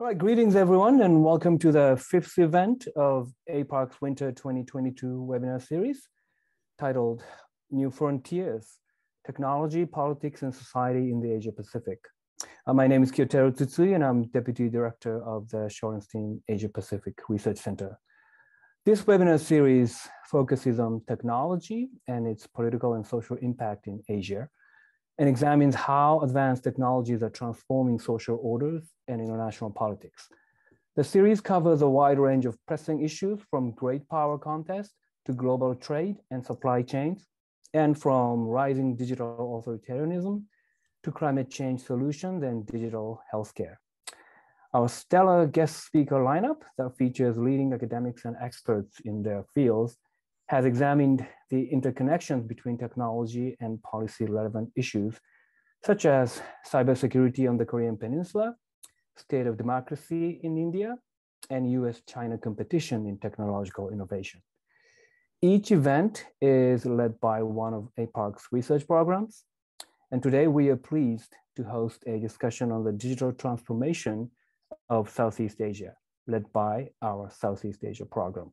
All right, greetings everyone and welcome to the fifth event of APARC's Winter 2022 webinar series titled New Frontiers, Technology, Politics and Society in the Asia Pacific. Uh, my name is Kiyoteru Tsutsui and I'm Deputy Director of the Shorenstein Asia Pacific Research Center. This webinar series focuses on technology and its political and social impact in Asia and examines how advanced technologies are transforming social orders and international politics. The series covers a wide range of pressing issues from great power contest to global trade and supply chains, and from rising digital authoritarianism to climate change solutions and digital healthcare. Our stellar guest speaker lineup that features leading academics and experts in their fields has examined the interconnections between technology and policy relevant issues, such as cybersecurity on the Korean Peninsula, state of democracy in India, and US-China competition in technological innovation. Each event is led by one of APARC's research programs. And today we are pleased to host a discussion on the digital transformation of Southeast Asia, led by our Southeast Asia program.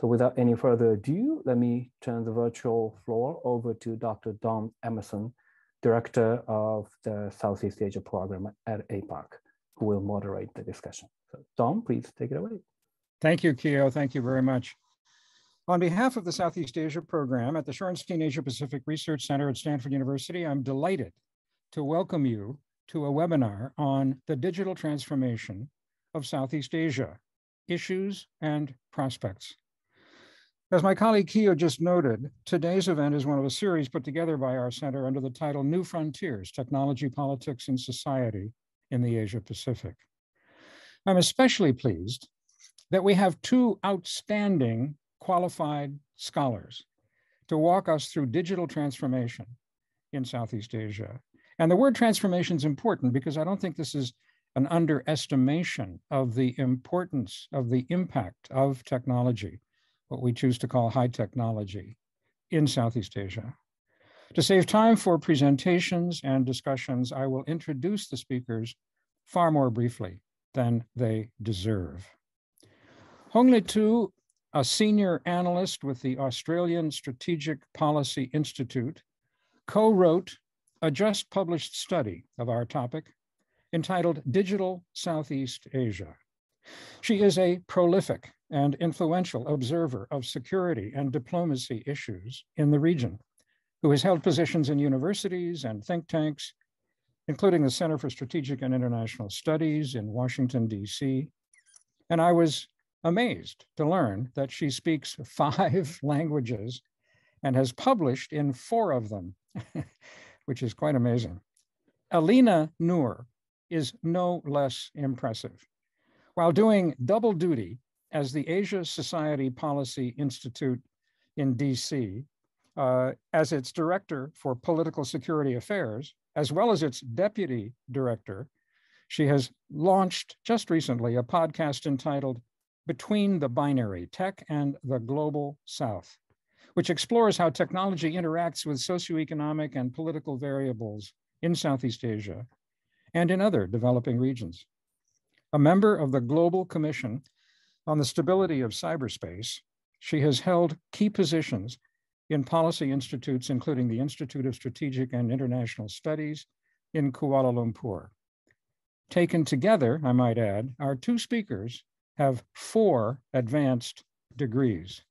So without any further ado, let me turn the virtual floor over to Dr. Don Emerson, Director of the Southeast Asia program at APARC who will moderate the discussion. So Don, please take it away. Thank you, Kiyo. Thank you very much. On behalf of the Southeast Asia program at the Shorenstein Asia Pacific Research Center at Stanford University, I'm delighted to welcome you to a webinar on the digital transformation of Southeast Asia, issues and prospects. As my colleague Kiyo just noted, today's event is one of a series put together by our center under the title New Frontiers, Technology, Politics, and Society in the Asia Pacific. I'm especially pleased that we have two outstanding qualified scholars to walk us through digital transformation in Southeast Asia. And the word transformation is important because I don't think this is an underestimation of the importance of the impact of technology, what we choose to call high technology in Southeast Asia. To save time for presentations and discussions, I will introduce the speakers far more briefly than they deserve. Huong Le Thu, a senior analyst with the Australian Strategic Policy Institute, co-wrote a just published study of our topic entitled Digital Southeast Asia. She is a prolific and influential observer of security and diplomacy issues in the region who has held positions in universities and think tanks, including the Center for Strategic and International Studies in Washington, D.C. And I was amazed to learn that she speaks five languages and has published in four of them, which is quite amazing. Elina Noor is no less impressive. While doing double duty as the Asia Society Policy Institute in DC uh, as its director for political security affairs, as well as its deputy director, she has launched just recently a podcast entitled Between the Binary Tech and the Global South, which explores how technology interacts with socioeconomic and political variables in Southeast Asia and in other developing regions. A member of the Global Commission on the Stability of Cyberspace, she has held key positions in policy institutes, including the Institute of Strategic and International Studies in Kuala Lumpur. Taken together, I might add, our two speakers have four advanced degrees.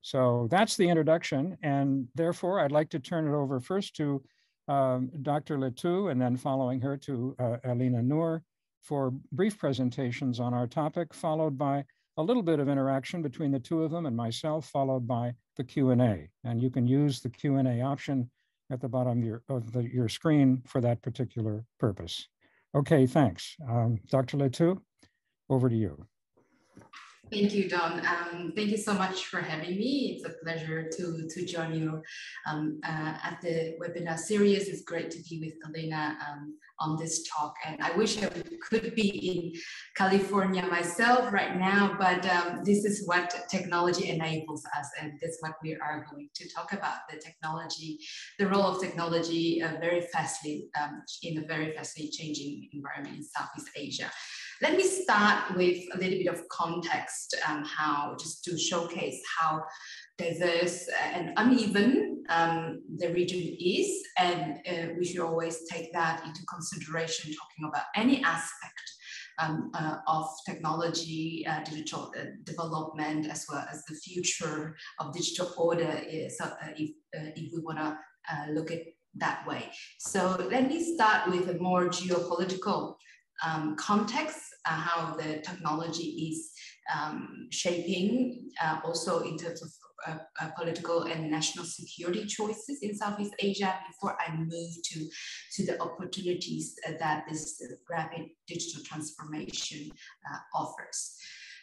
So that's the introduction. And therefore, I'd like to turn it over first to um, Dr. Le Thu, and then following her to uh, Elina Noor for brief presentations on our topic, followed by a little bit of interaction between the two of them and myself, followed by the Q&A. And you can use the Q&A option at the bottom of your, of the, your screen for that particular purpose. Okay, thanks. Um, Dr. Le Thu, over to you. Thank you, Don. Um, thank you so much for having me. It's a pleasure to, to join you um, uh, at the webinar series. It's great to be with Elina um, on this talk. And I wish I could be in California myself right now, but um, this is what technology enables us. And that's what we are going to talk about, the technology, the role of technology uh, very fastly um, in a very fastly changing environment in Southeast Asia. let me start with a little bit of context, um, how just to showcase how diverse and uneven um, the region is, and uh, we should always take that into consideration talking about any aspect um, uh, of technology, uh, digital uh, development, as well as the future of digital order. Is, uh, if, uh, if we want to look at that way. So let me start with a more geopolitical um, context, how the technology is um, shaping, uh, also in terms of uh, uh, political and national security choices in Southeast Asia before I move to, to the opportunities that this rapid digital transformation uh, offers.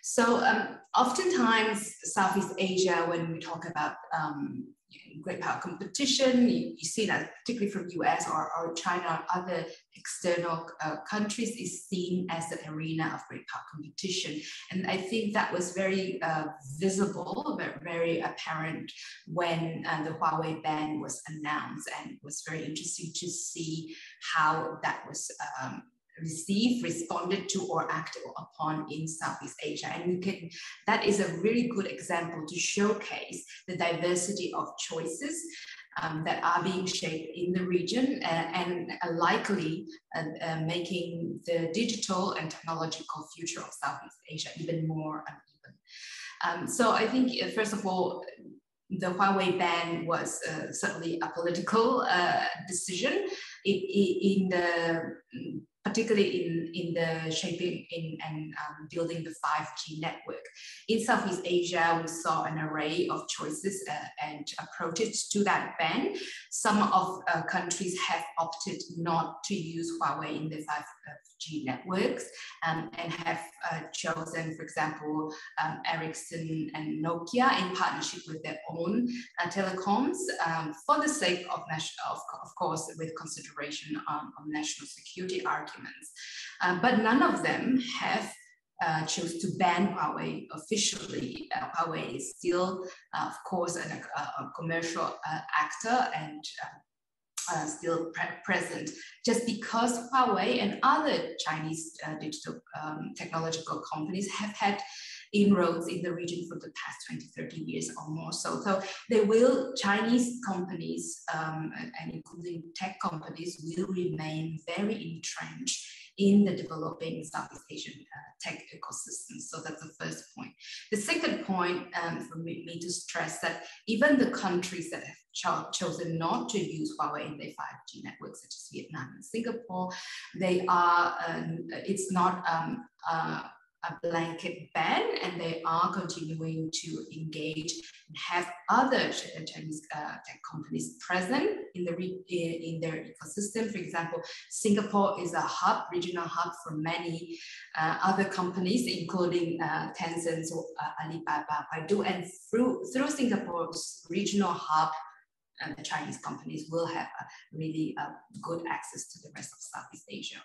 So um, oftentimes Southeast Asia, when we talk about um, great power competition. You, you, see that particularly from US or, or China or other external uh, countries is seen as the arena of great power competition. And I think that was very uh, visible, but very apparent when uh, the Huawei ban was announced and it was very interesting to see how that was um, received, responded to, or acted upon in Southeast Asia. And we can, that is a really good example to showcase the diversity of choices um, that are being shaped in the region uh, and uh, likely uh, uh, making the digital and technological future of Southeast Asia even more uneven. Um, so I think, uh, first of all, the Huawei ban was uh, certainly a political decision. It, it, in the particularly in, in the shaping in, and um, building the 5G network. In Southeast Asia, we saw an array of choices uh, and approaches to that ban. Some of uh, countries have opted not to use Huawei in the 5G networks um, and have uh, chosen, for example, um, Ericsson and Nokia in partnership with their own uh, telecoms um, for the sake of, national, of, of course, with consideration on, on national security arguments. Uh, but none of them have uh, chose to ban Huawei officially. Uh, Huawei is still, uh, of course, an, a, a commercial uh, actor and uh, uh, still pre present. Just because Huawei and other Chinese digital um, technological companies have had inroads in the region for the past 20, 30 years or more. So, so they will, Chinese companies um, and including tech companies will remain very entrenched in the developing Southeast Asian uh, tech ecosystem. So that's the first point. The second point um, for me, me, to stress that even the countries that have cho chosen not to use Huawei in their 5G networks, such as Vietnam and Singapore, they are, um, it's not um, uh, a blanket ban and they are continuing to engage and have other Chinese uh, tech companies present in, the in their ecosystem. For example, Singapore is a hub, regional hub for many uh, other companies, including uh, Tencent, uh, Alibaba, Baidu, and through, through Singapore's regional hub, uh, the Chinese companies will have really uh, good access to the rest of Southeast Asia.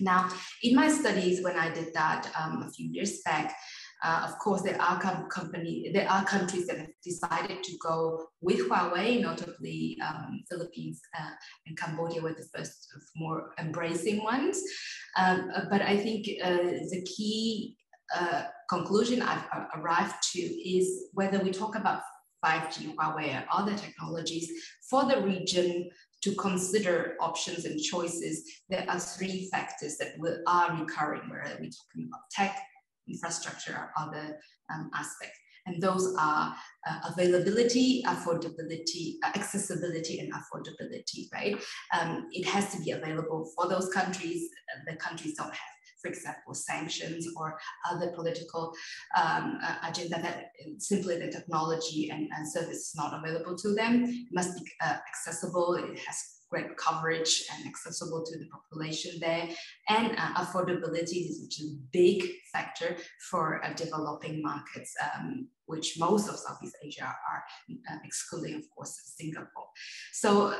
Now, in my studies, when I did that um, a few years back, uh, of course, there are com- company, there are countries that have decided to go with Huawei, notably um, Philippines uh, and Cambodia were the first of more embracing ones. Um, but I think uh, the key uh, conclusion I've uh, arrived to is whether we talk about 5G, Huawei, other technologies for the region, to consider options and choices, there are three factors that will, are recurring, whether we're talking about tech, infrastructure, or other um, aspects. And those are uh, availability, affordability, uh, accessibility, and affordability, right? Um, it has to be available for those countries. The countries don't have for example, sanctions or other political um, uh, agenda that simply the technology and, and service is not available to them. It must be uh, accessible. It has great coverage and accessible to the population there. And uh, affordability is a big factor for uh, developing markets, um, which most of Southeast Asia are, uh, excluding, of course, Singapore. So uh,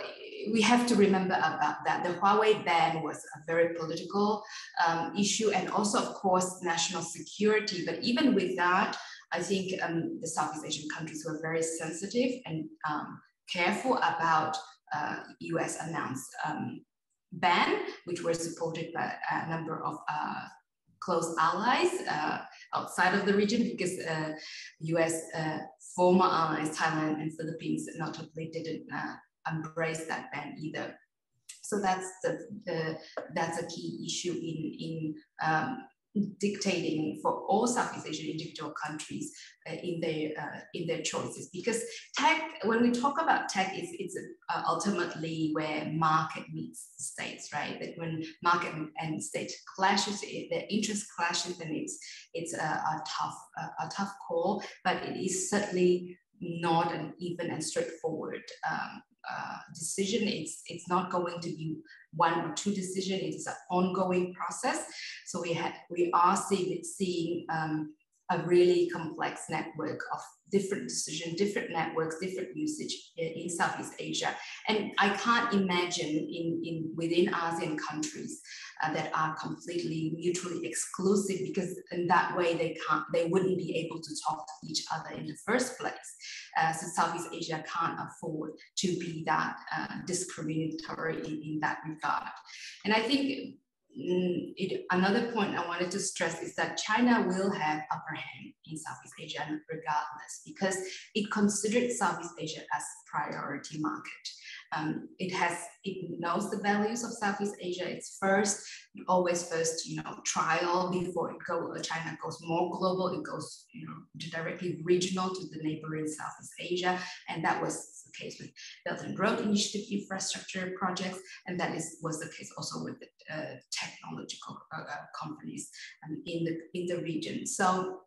we have to remember about that. The Huawei ban was a very political um, issue and also, of course, national security. But even with that, I think um, the Southeast Asian countries were very sensitive and um, careful about uh, US announced um, ban, which were supported by a number of uh, close allies uh, outside of the region because US uh, former allies, Thailand and Philippines, notably didn't embrace that ban either. So that's the, the that's a key issue in in um, dictating for all Southeast Asian individual countries uh, in their uh, in their choices. Because tech when we talk about tech it's, it's uh, ultimately where market meets states right? That when market and state clashes the interest clashes and it's it's a, a tough a, a, tough call. But it is certainly not an even and straightforward um, uh, decision. It's, it's not going to be one or two decision. It is an ongoing process. So we, have we are seeing, seeing um, a really complex network of different decision, different networks, different usage in Southeast Asia. And I can't imagine in, in within ASEAN countries uh, that are completely mutually exclusive because in that way they can't, they wouldn't be able to talk to each other in the first place. Uh, so Southeast Asia can't afford to be that uh, discriminatory in, in that regard. And I think Mm, it, another point I wanted to stress is that China will have upper hand in Southeast Asia regardless because it considered Southeast Asia as priority market. Um, it has, it knows the values of Southeast Asia. It's first, always first, you know, trial before it go, uh, China goes more global. It goes, you know, directly regional to the neighboring Southeast Asia. And that was the case with Belt and Road Initiative infrastructure projects. And that is was the case also with the uh, technological uh, uh, companies um, in, the, in the region. So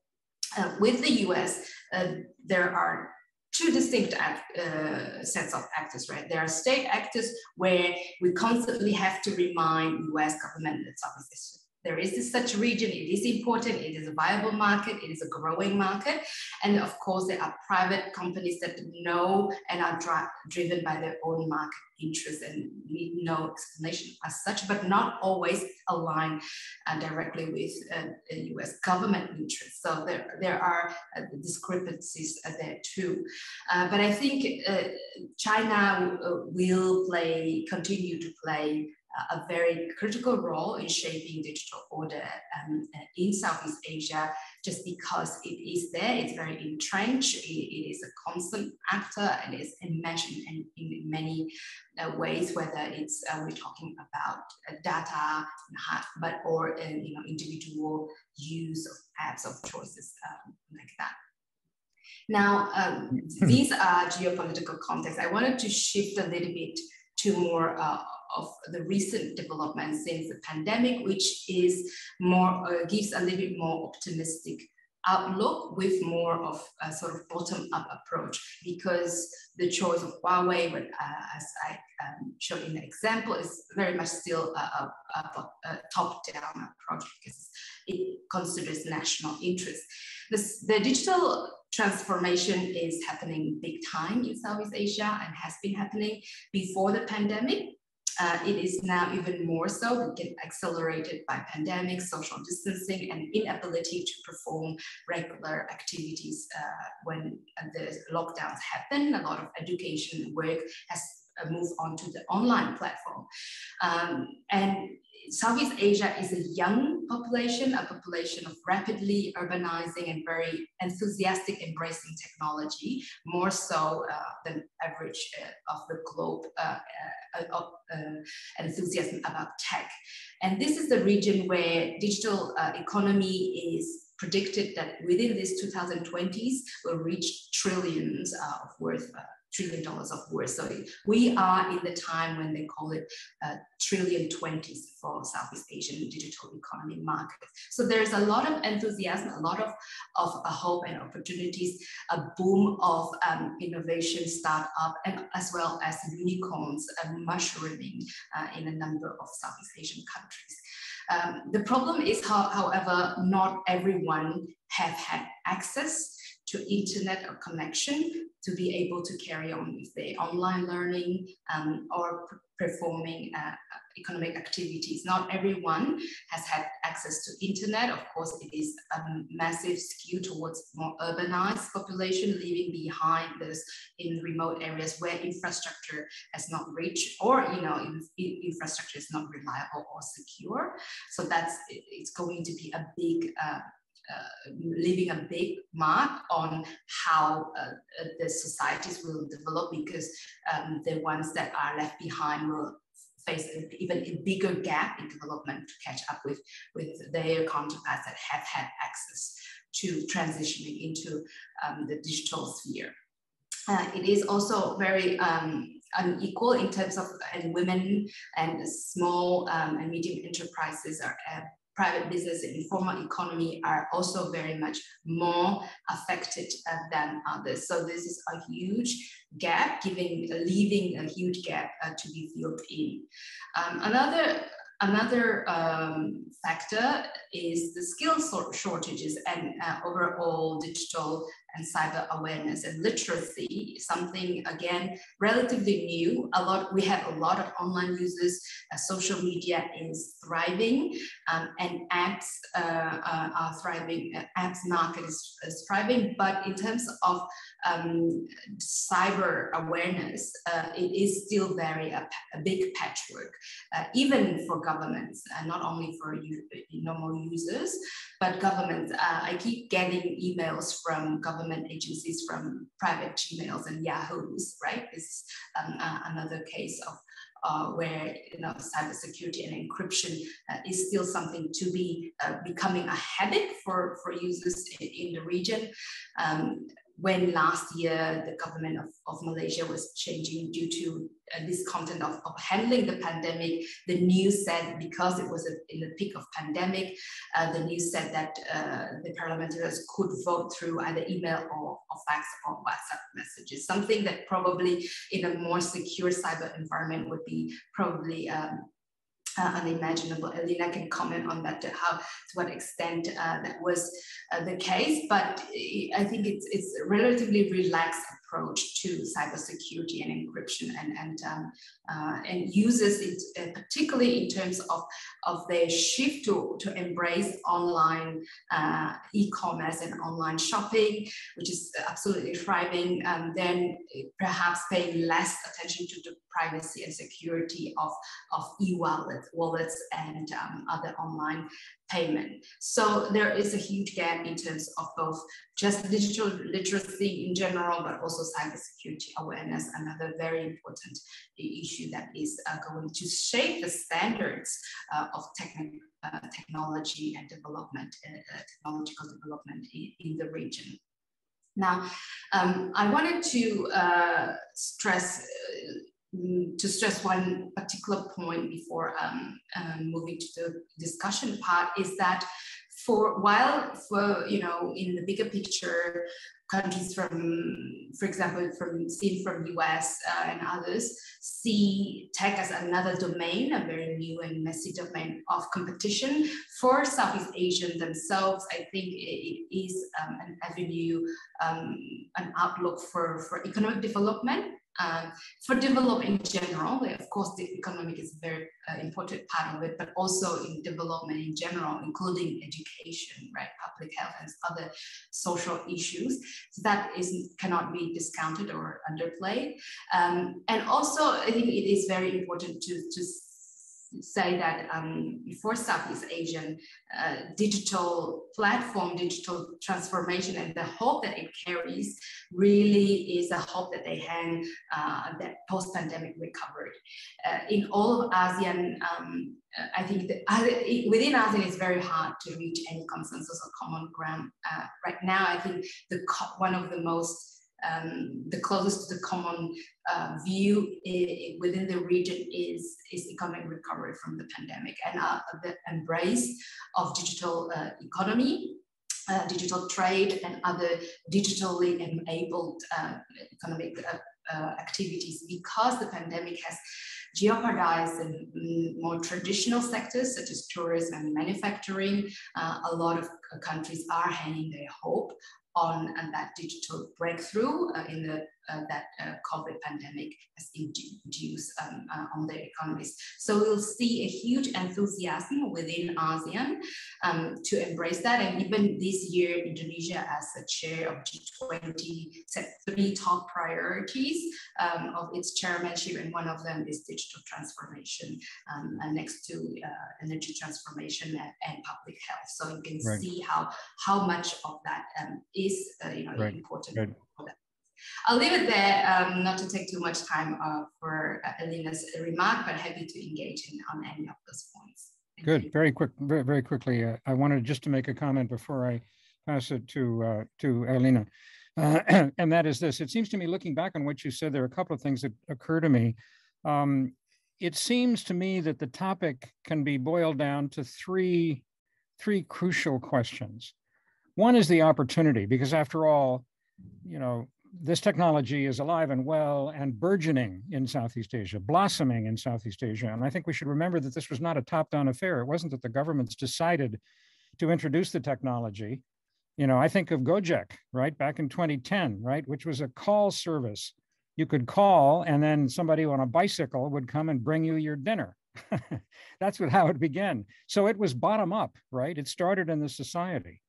uh, with the US, uh, there are two distinct act, uh, sets of actors, right? There are state actors where we constantly have to remind US government that Southeast there is this such region, it is important, it is a viable market, it is a growing market. And of course, there are private companies that know and are driven by their own market interests and need no explanation as such, but not always align uh, directly with uh, US government interests. So there, there are uh, discrepancies uh, there too. Uh, but I think uh, China will play, continue to play a very critical role in shaping digital order um, in Southeast Asia, just because it is there, it's very entrenched, it, it is a constant actor, and it's enmeshed in, in many uh, ways, whether it's uh, we're talking about uh, data, but or uh, you know individual use of apps of choices um, like that. Now, um, these are geopolitical contexts. I wanted to shift a little bit to more uh, of the recent developments since the pandemic, which is more uh, gives a little bit more optimistic outlook with more of a sort of bottom-up approach because the choice of Huawei, but, uh, as I um, showed in the example, is very much still a, a, a, top-down approach because it considers national interest. The digital transformation is happening big time in Southeast Asia and has been happening before the pandemic. Uh, it is now even more so, get accelerated by pandemic, social distancing, and inability to perform regular activities uh, when the lockdowns happen. A lot of education work has uh, moved on to the online platform. Um, and Southeast Asia is a young population, a population of rapidly urbanizing and very enthusiastic embracing technology, more so uh, than average uh, of the globe uh, uh of uh, enthusiasm about tech. And this is the region where digital economy is predicted that within this 2020s will reach trillions of worth trillion dollars of worth. So we are in the time when they call it uh, trillion twenties for Southeast Asian digital economy market. So there's a lot of enthusiasm, a lot of, of uh, hope and opportunities, a boom of um, innovation startup, and as well as unicorns uh, mushrooming uh, in a number of Southeast Asian countries. Um, the problem is, how, however, not everyone have had access to internet or connection to be able to carry on with their online learning um, or performing uh, economic activities. Not everyone has had access to internet. Of course, it is a massive skew towards more urbanized population, leaving behind those in remote areas where infrastructure has not reached or, you know, in, in infrastructure is not reliable or secure. So that's, it's going to be a big uh, uh, leaving a big mark on how uh, the societies will develop because um, the ones that are left behind will face an even a bigger gap in development to catch up with, with their counterparts that have had access to transitioning into um, the digital sphere. Uh, it is also very um, unequal in terms of and women and small um, and medium enterprises are uh, private business and informal economy are also very much more affected uh, than others. So this is a huge gap, giving, leaving a huge gap uh, to be filled in. Um, another Another um, factor is the skill shortages and uh, overall digital and cyber awareness and literacy, something again relatively new. A lot we have a lot of online users. Uh, social media is thriving, um, and apps uh, uh are thriving. Uh, apps market is, is, thriving, but in terms of um, cyber awareness, uh, it is still very a, a big patchwork, even for governments, and not only for normal users, but governments. I keep getting emails from government government agencies from private Gmails and Yahoos, right? This is um, uh, another case of uh, where you know cybersecurity and encryption uh, is still something to be uh, becoming a habit for, for users in, in the region. Um, when last year the government of, of Malaysia was changing due to uh, this content of, of handling the pandemic, the news said because it was a, in the peak of pandemic, uh, the news said that uh, the parliamentarians could vote through either email or, or fax or WhatsApp messages, something that probably in a more secure cyber environment would be probably um, uh, unimaginable. Elina can comment on that, to how, to what extent uh, that was uh, the case, but I think it's, it's relatively relaxed approach to cybersecurity and encryption and, and, um, uh, and uses it uh, particularly in terms of, of their shift to, to embrace online uh, e-commerce and online shopping, which is absolutely thriving, um, then perhaps paying less attention to the privacy and security of, of e-wallets wallets and um, other online payment. So there is a huge gap in terms of both just digital literacy in general, but also cybersecurity awareness, another very important issue that is uh, going to shape the standards uh, of uh, technology and development, uh, technological development in, in, the region. Now, um, I wanted to uh, stress uh, to stress one particular point before um, um, moving to the discussion part is that for while for you know in the bigger picture countries from for example from seen from us uh, and others see tech as another domain a very new and messy domain of competition for southeast asian themselves i think it is um, an avenue um, an outlook for for economic development um, for development in general, of course, the economic is a very uh, important part of it, but also in development in general, including education, right, public health and other social issues. So that is cannot be discounted or underplayed. Um, and also, I think it is very important to, to say that um, for Southeast Asian uh, digital platform, digital transformation, and the hope that it carries really is a hope that they hang uh, that post-pandemic recovery. Uh, in all of ASEAN, um, I think that within ASEAN, it's very hard to reach any consensus or common ground. Uh, right now, I think the one of the most um, the closest to the common uh, view within the region is, is economic recovery from the pandemic and uh, the embrace of digital uh, economy, uh, digital trade, and other digitally enabled uh, economic uh, activities because the pandemic has jeopardized the more traditional sectors such as tourism and manufacturing. a lot of countries are hanging their hope on that digital breakthrough in the uh, that uh, COVID pandemic has induced um, uh, on their economies. So we'll see a huge enthusiasm within ASEAN um, to embrace that. And even this year, Indonesia, as a chair of G20, set three top priorities um, of its chairmanship, and one of them is digital transformation, um, and next to uh, energy transformation and, and, public health. So you can right. see how how much of that um, is uh, you know right. important right. I'll leave it there, um, not to take too much time uh, for uh, Elina's remark, but happy to engage in, on any of those points. Thank Good, you. very quick, very, very quickly. Uh, I wanted just to make a comment before I pass it to uh, to Elina, uh, and that is this. It seems to me, looking back on what you said, there are a couple of things that occur to me. Um, it seems to me that the topic can be boiled down to three three crucial questions. One is the opportunity, because after all, you know, this technology is alive and well and burgeoning in Southeast Asia, blossoming in Southeast Asia. And I think we should remember that this was not a top down affair. It wasn't that the governments decided to introduce the technology. You know, I think of Gojek, right, back in 2010, right, which was a call service. You could call and then somebody on a bicycle would come and bring you your dinner. That's what, how it began. So it was bottom up, right? It started in the society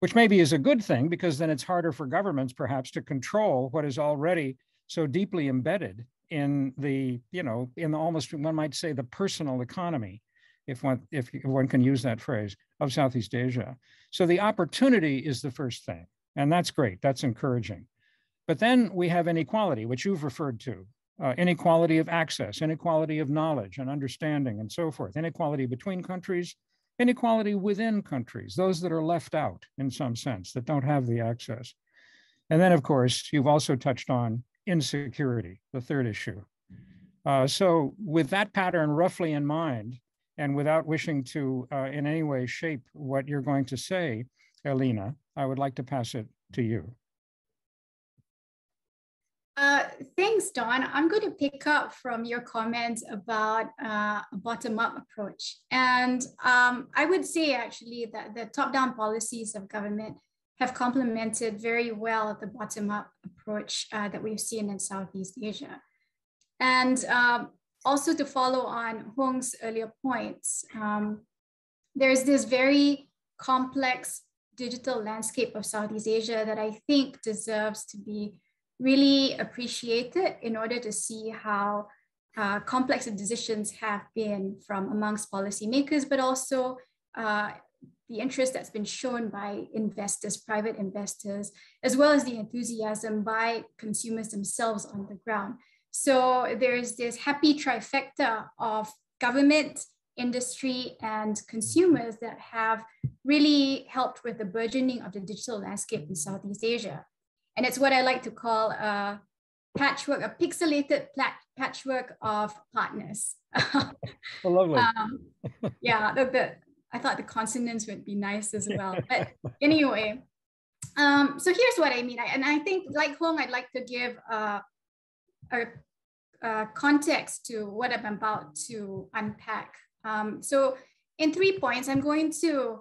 which maybe is a good thing because then it's harder for governments perhaps to control what is already so deeply embedded in the you know in the almost one might say the personal economy if one if one can use that phrase of southeast asia. So the opportunity is the first thing and that's great. That's encouraging. But then we have inequality which you've referred to uh, inequality of access inequality of knowledge and understanding and so forth inequality between countries inequality within countries, those that are left out in some sense, that don't have the access. And then, of course, you've also touched on insecurity, the third issue. Uh, so, with that pattern roughly in mind, and without wishing to uh, in any way shape what you're going to say, Elina, I would like to pass it to you. Uh, thanks, Don. I'm going to pick up from your comments about uh, a bottom-up approach. And um, I would say actually that the top-down policies of government have complemented very well the bottom-up approach uh, that we've seen in Southeast Asia. And um, also to follow on Huong's earlier points, um, there's this very complex digital landscape of Southeast Asia that I think deserves to be really appreciated in order to see how uh, complex decisions have been from amongst policymakers, but also uh, the interest that's been shown by investors, private investors, as well as the enthusiasm by consumers themselves on the ground. So there's this happy trifecta of government, industry, and consumers that have really helped with the burgeoning of the digital landscape in Southeast Asia. And it's what I like to call a patchwork, a pixelated patchwork of partners. oh, lovely. um, yeah, the, the, I thought the consonants would be nice as well. But anyway, um, so here's what I mean. I, and I think, like Huong, I'd like to give uh, a, a, context to what I'm about to unpack. Um, so, in three points, I'm going to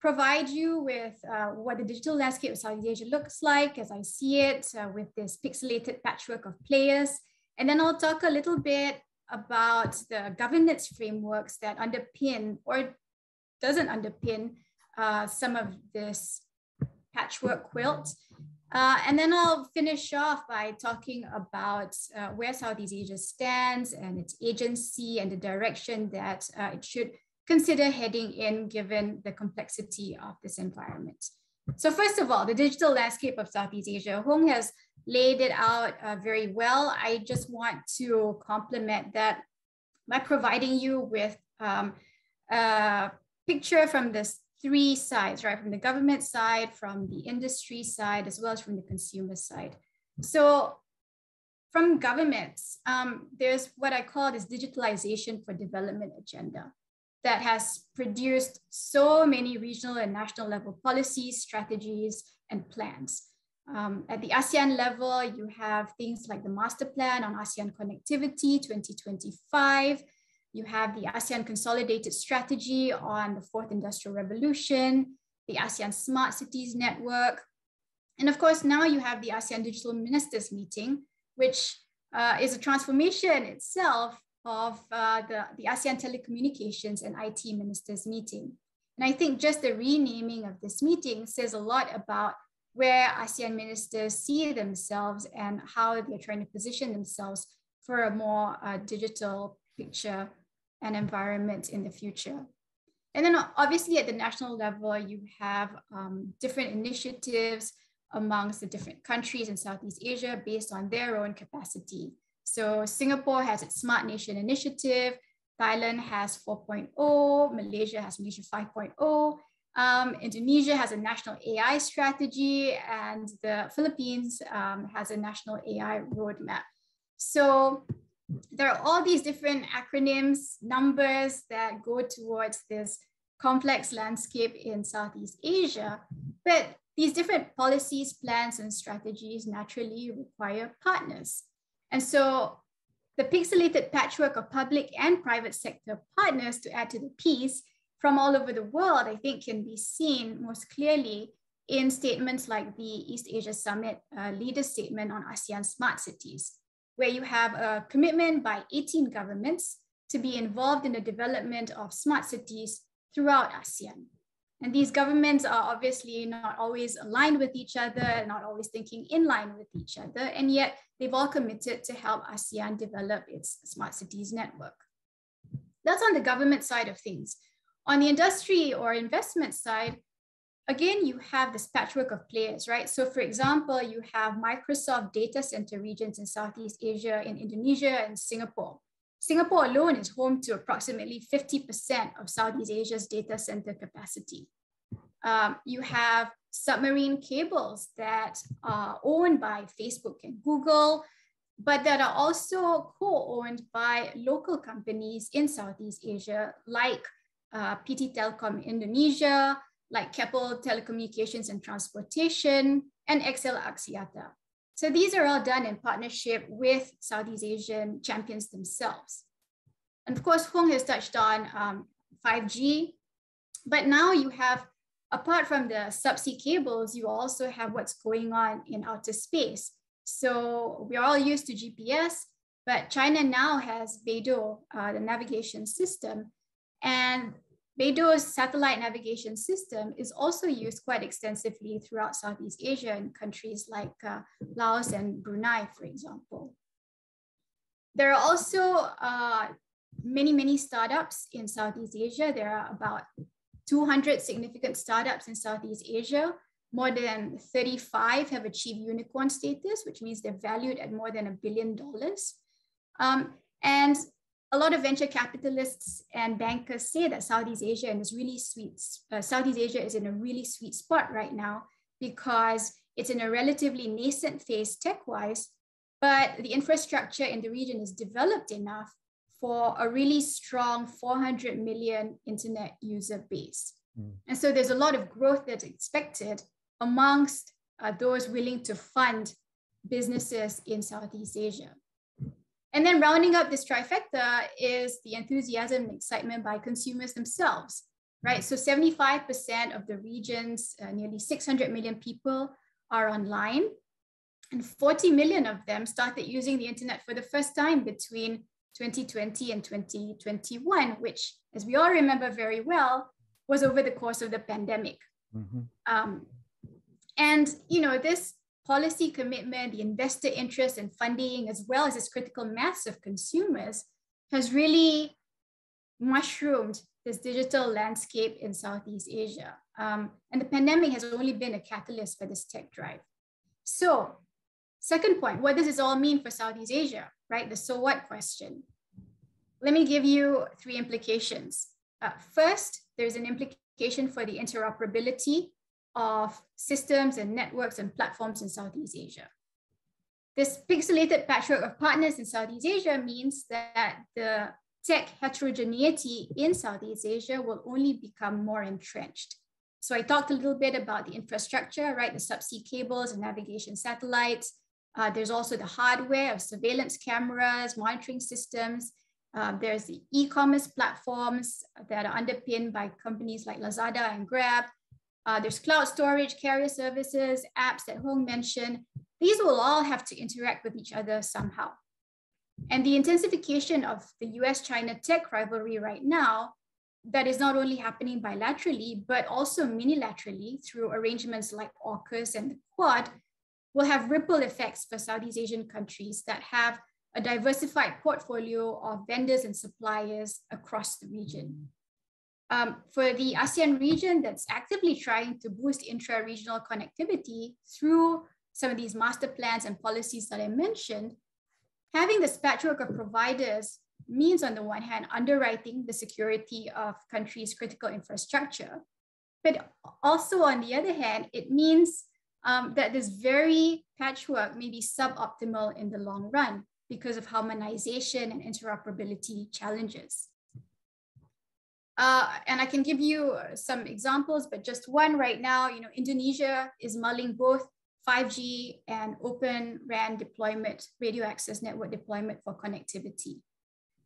provide you with uh, what the digital landscape of Southeast Asia looks like as I see it uh, with this pixelated patchwork of players. And then I'll talk a little bit about the governance frameworks that underpin or doesn't underpin uh, some of this patchwork quilt. Uh, and then I'll finish off by talking about uh, where Southeast Asia stands and its agency and the direction that uh, it should consider heading in given the complexity of this environment. So first of all, the digital landscape of Southeast Asia, Huong has laid it out uh, very well. I just want to complement that by providing you with um, a picture from the three sides, right? From the government side, from the industry side, as well as from the consumer side. So from governments, um, there's what I call this digitalization for development agenda that has produced so many regional and national level policies, strategies, and plans. Um, at the ASEAN level, you have things like the Master Plan on ASEAN Connectivity 2025. You have the ASEAN Consolidated Strategy on the Fourth Industrial Revolution, the ASEAN Smart Cities Network, And of course, now you have the ASEAN Digital Ministers meeting, which uh, is a transformation itself of uh, the, the ASEAN Telecommunications and IT Ministers meeting. And I think just the renaming of this meeting says a lot about where ASEAN ministers see themselves and how they're trying to position themselves for a more uh, digital picture and environment in the future. And then obviously at the national level, you have um, different initiatives amongst the different countries in Southeast Asia based on their own capacity. So Singapore has its Smart Nation Initiative, Thailand has 4.0, Malaysia has Malaysia 5.0, um, Indonesia has a national AI strategy, and the Philippines um, has a national AI roadmap. So there are all these different acronyms, numbers that go towards this complex landscape in Southeast Asia. But these different policies, plans, and strategies naturally require partners. And so the pixelated patchwork of public and private sector partners to add to the piece from all over the world, I think can be seen most clearly in statements like the East Asia Summit uh, leader statement on ASEAN smart cities, where you have a commitment by 18 governments to be involved in the development of smart cities throughout ASEAN. And these governments are obviously not always aligned with each other, not always thinking in line with each other, and yet they've all committed to help ASEAN develop its smart cities network. That's on the government side of things. On the industry or investment side, again, you have this patchwork of players, right? So for example, you have Microsoft data center regions in Southeast Asia, in Indonesia and Singapore. Singapore alone is home to approximately 50% of Southeast Asia's data center capacity. Um, you have submarine cables that are owned by Facebook and Google, but that are also co-owned by local companies in Southeast Asia, like uh, PT Telkom Indonesia, like Keppel Telecommunications and Transportation, and XL Axiata. So these are all done in partnership with Southeast Asian champions themselves. And of course, Huong has touched on um, 5G, but now you have, apart from the subsea cables, you also have what's going on in outer space. So we're all used to GPS, but China now has Beidou, uh, the navigation system. And Beidou's satellite navigation system is also used quite extensively throughout Southeast Asia in countries like uh, Laos and Brunei, for example. There are also uh, many, many startups in Southeast Asia. There are about 200 significant startups in Southeast Asia. More than 35 have achieved unicorn status, which means they're valued at more than a billion dollars. Um, and a lot of venture capitalists and bankers say that Southeast Asia is really sweet. Uh, Southeast Asia is in a really sweet spot right now because it's in a relatively nascent phase tech-wise, but the infrastructure in the region is developed enough for a really strong 400 million internet user base. Mm. And so there's a lot of growth that's expected amongst uh, those willing to fund businesses in Southeast Asia. And then rounding up this trifecta is the enthusiasm and excitement by consumers themselves, right? So 75% of the region's uh, nearly 600 million people are online, and 40 million of them started using the internet for the first time between 2020 and 2021, which, as we all remember very well, was over the course of the pandemic. Mm-hmm. Um, and you know this policy commitment, the investor interest and funding, as well as this critical mass of consumers, has really mushroomed this digital landscape in Southeast Asia. Um, and the pandemic has only been a catalyst for this tech drive. So, second point, what does this all mean for Southeast Asia, right? The so what question. Let me give you three implications. Uh, first, there's an implication for the interoperability of systems and networks and platforms in Southeast Asia. This pixelated patchwork of partners in Southeast Asia means that the tech heterogeneity in Southeast Asia will only become more entrenched. So I talked a little bit about the infrastructure, right? The subsea cables and navigation satellites. Uh, there's also the hardware of surveillance cameras, monitoring systems. Uh, there's the e-commerce platforms that are underpinned by companies like Lazada and Grab. Uh, there's cloud storage, carrier services, apps that Huong mentioned. These will all have to interact with each other somehow. And the intensification of the US-China tech rivalry right now, that is not only happening bilaterally, but also unilaterally through arrangements like AUKUS and the Quad, will have ripple effects for Southeast Asian countries that have a diversified portfolio of vendors and suppliers across the region. Um, for the ASEAN region that's actively trying to boost intra-regional connectivity through some of these master plans and policies that I mentioned, having this patchwork of providers means on the one hand, underwriting the security of countries' critical infrastructure, but also on the other hand, it means um, that this very patchwork may be suboptimal in the long run because of harmonization and interoperability challenges. Uh, and I can give you some examples, but just one right now, you know, Indonesia is mulling both 5G and open RAN deployment, radio access network deployment for connectivity.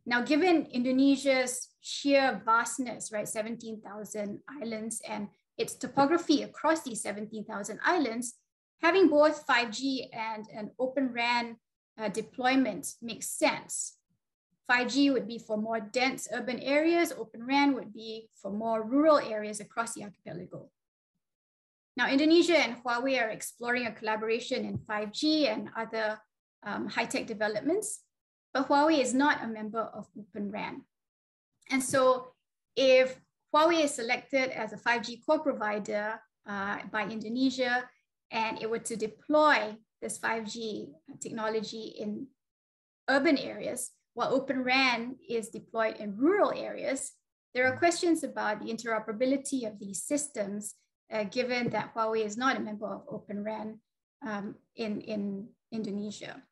Now, given Indonesia's sheer vastness, right, 17,000 islands and its topography across these 17,000 islands, having both 5G and an open RAN uh, deployment makes sense. 5G would be for more dense urban areas, Open RAN would be for more rural areas across the archipelago. Now, Indonesia and Huawei are exploring a collaboration in 5G and other um, high-tech developments, but Huawei is not a member of Open RAN. And so if Huawei is selected as a 5G core provider uh, by Indonesia, and it were to deploy this 5G technology in urban areas, while Open RAN is deployed in rural areas, there are questions about the interoperability of these systems, uh, given that Huawei is not a member of Open RAN um, in, in Indonesia.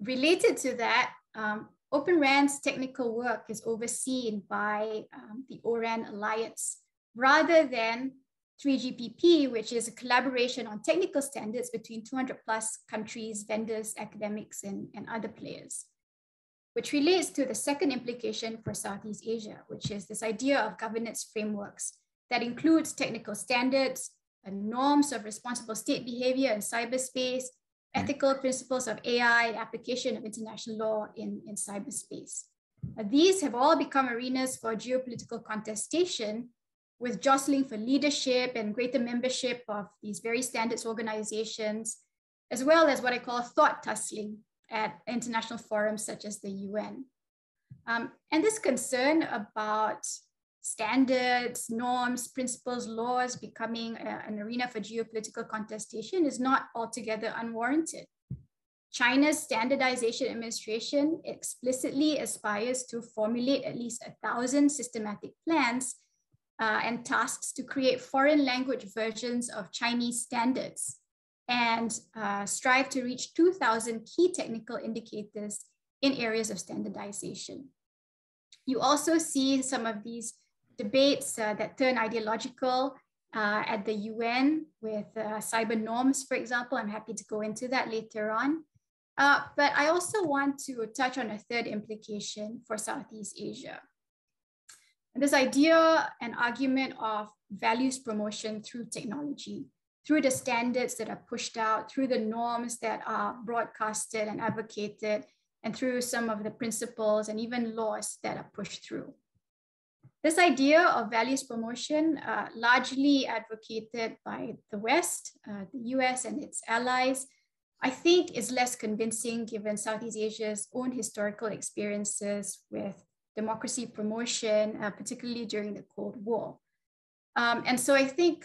Related to that, um, Open RAN's technical work is overseen by um, the ORAN Alliance rather than 3GPP, which is a collaboration on technical standards between 200 plus countries, vendors, academics, and, and other players, which relates to the second implication for Southeast Asia, which is this idea of governance frameworks that includes technical standards, norms of responsible state behavior in cyberspace, hmm. ethical principles of AI, application of international law in, in cyberspace. these have all become arenas for geopolitical contestation with jostling for leadership and greater membership of these very standards organizations, as well as what I call thought tussling at international forums such as the UN. Um, and this concern about standards, norms, principles, laws becoming a, an arena for geopolitical contestation is not altogether unwarranted. China's standardization administration explicitly aspires to formulate at least a thousand systematic plans uh, and tasks to create foreign language versions of Chinese standards and uh, strive to reach 2,000 key technical indicators in areas of standardization. You also see some of these debates uh, that turn ideological uh, at the UN with uh, cyber norms, for example. I'm happy to go into that later on. Uh, but I also want to touch on a third implication for Southeast Asia. This idea and argument of values promotion through technology, through the standards that are pushed out, through the norms that are broadcasted and advocated, and through some of the principles and even laws that are pushed through. This idea of values promotion, uh, largely advocated by the West, uh, the US and its allies, I think is less convincing given Southeast Asia's own historical experiences with democracy promotion, uh, particularly during the Cold War. Um, and so I think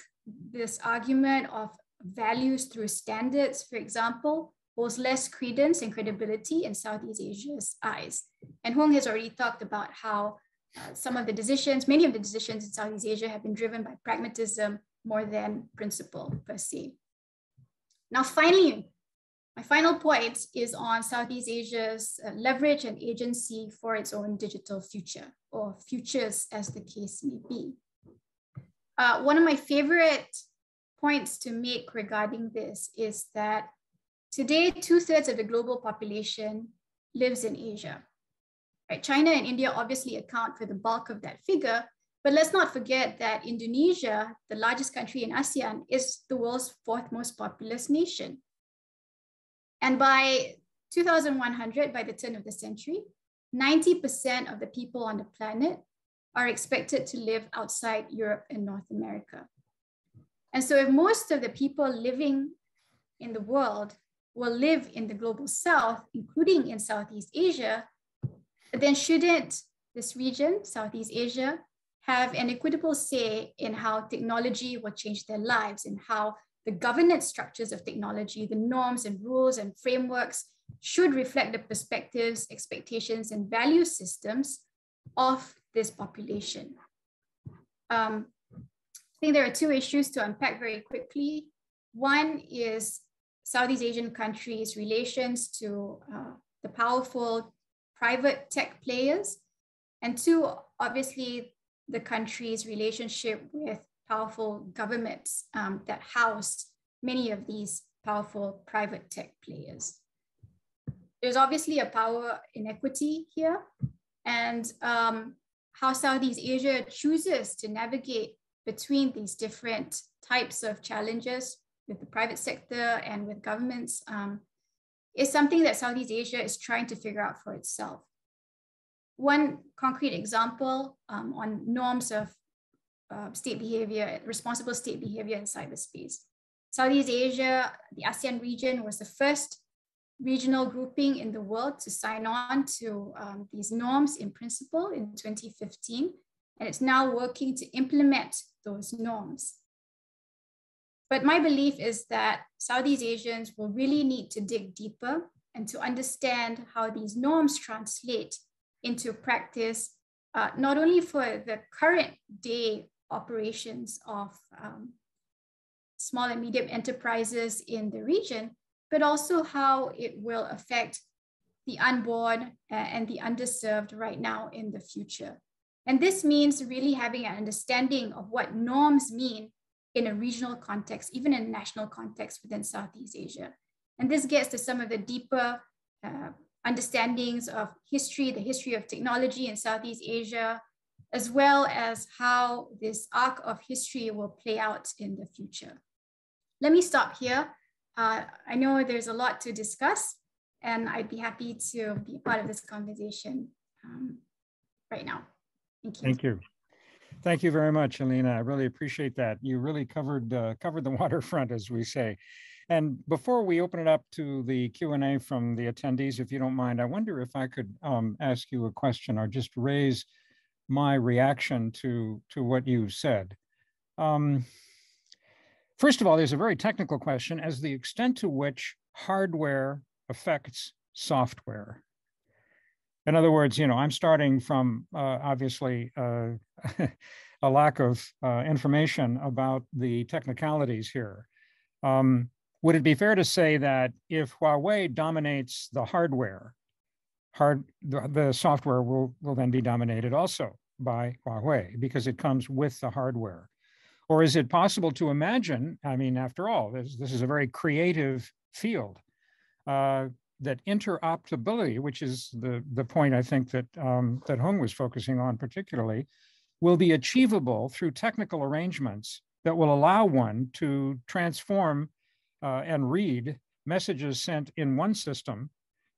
this argument of values through standards, for example, holds less credence and credibility in Southeast Asia's eyes. And Huong has already talked about how uh, some of the decisions, many of the decisions in Southeast Asia have been driven by pragmatism more than principle per se. Now, finally, my final point is on Southeast Asia's uh, leverage and agency for its own digital future, or futures as the case may be. Uh, one of my favorite points to make regarding this is that today, two thirds of the global population lives in Asia. Right? China and India obviously account for the bulk of that figure, But let's not forget that Indonesia, the largest country in ASEAN, is the world's fourth most populous nation. And by 2100, by the turn of the century, 90% of the people on the planet are expected to live outside Europe and North America. And so if most of the people living in the world will live in the global south, including in Southeast Asia, then shouldn't this region, Southeast Asia, have an equitable say in how technology will change their lives and how the governance structures of technology, the norms and rules and frameworks should reflect the perspectives, expectations, and value systems of this population. Um, I think there are two issues to unpack very quickly. One is Southeast Asian countries' relations to uh, the powerful private tech players. And two, obviously, the country's relationship with powerful governments um, that house many of these powerful private tech players. There's obviously a power inequity here, and um, how Southeast Asia chooses to navigate between these different types of challenges with the private sector and with governments um, is something that Southeast Asia is trying to figure out for itself. One concrete example um, on norms of uh, state behavior, responsible state behavior in cyberspace. Southeast Asia, the ASEAN region was the first regional grouping in the world to sign on to um, these norms in principle in 2015. And it's now working to implement those norms. But my belief is that Southeast Asians will really need to dig deeper and to understand how these norms translate into practice, uh, not only for the current day operations of um, small and medium enterprises in the region, but also how it will affect the unborn and the underserved right now in the future. And this means really having an understanding of what norms mean in a regional context, even in a national context within Southeast Asia. And this gets to some of the deeper uh, understandings of history, the history of technology in Southeast Asia, as well as how this arc of history will play out in the future. Let me stop here. Uh, I know there's a lot to discuss, and I'd be happy to be part of this conversation um, right now. Thank you. Thank you. Thank you very much, Elina. I really appreciate that. You really covered uh, covered the waterfront, as we say. And before we open it up to the Q&A from the attendees, if you don't mind, I wonder if I could um, ask you a question or just raise my reaction to, to what you said. Um, first of all, there's a very technical question as the extent to which hardware affects software. In other words, you know, I'm starting from uh, obviously uh, a lack of uh, information about the technicalities here. Um, would it be fair to say that if Huawei dominates the hardware, hard the, the software will, will then be dominated also by Huawei because it comes with the hardware? Or is it possible to imagine, I mean, after all, this, this is a very creative field, uh, that interoperability, which is the, the point I think that, um, that Huong was focusing on particularly, will be achievable through technical arrangements that will allow one to transform uh, and read messages sent in one system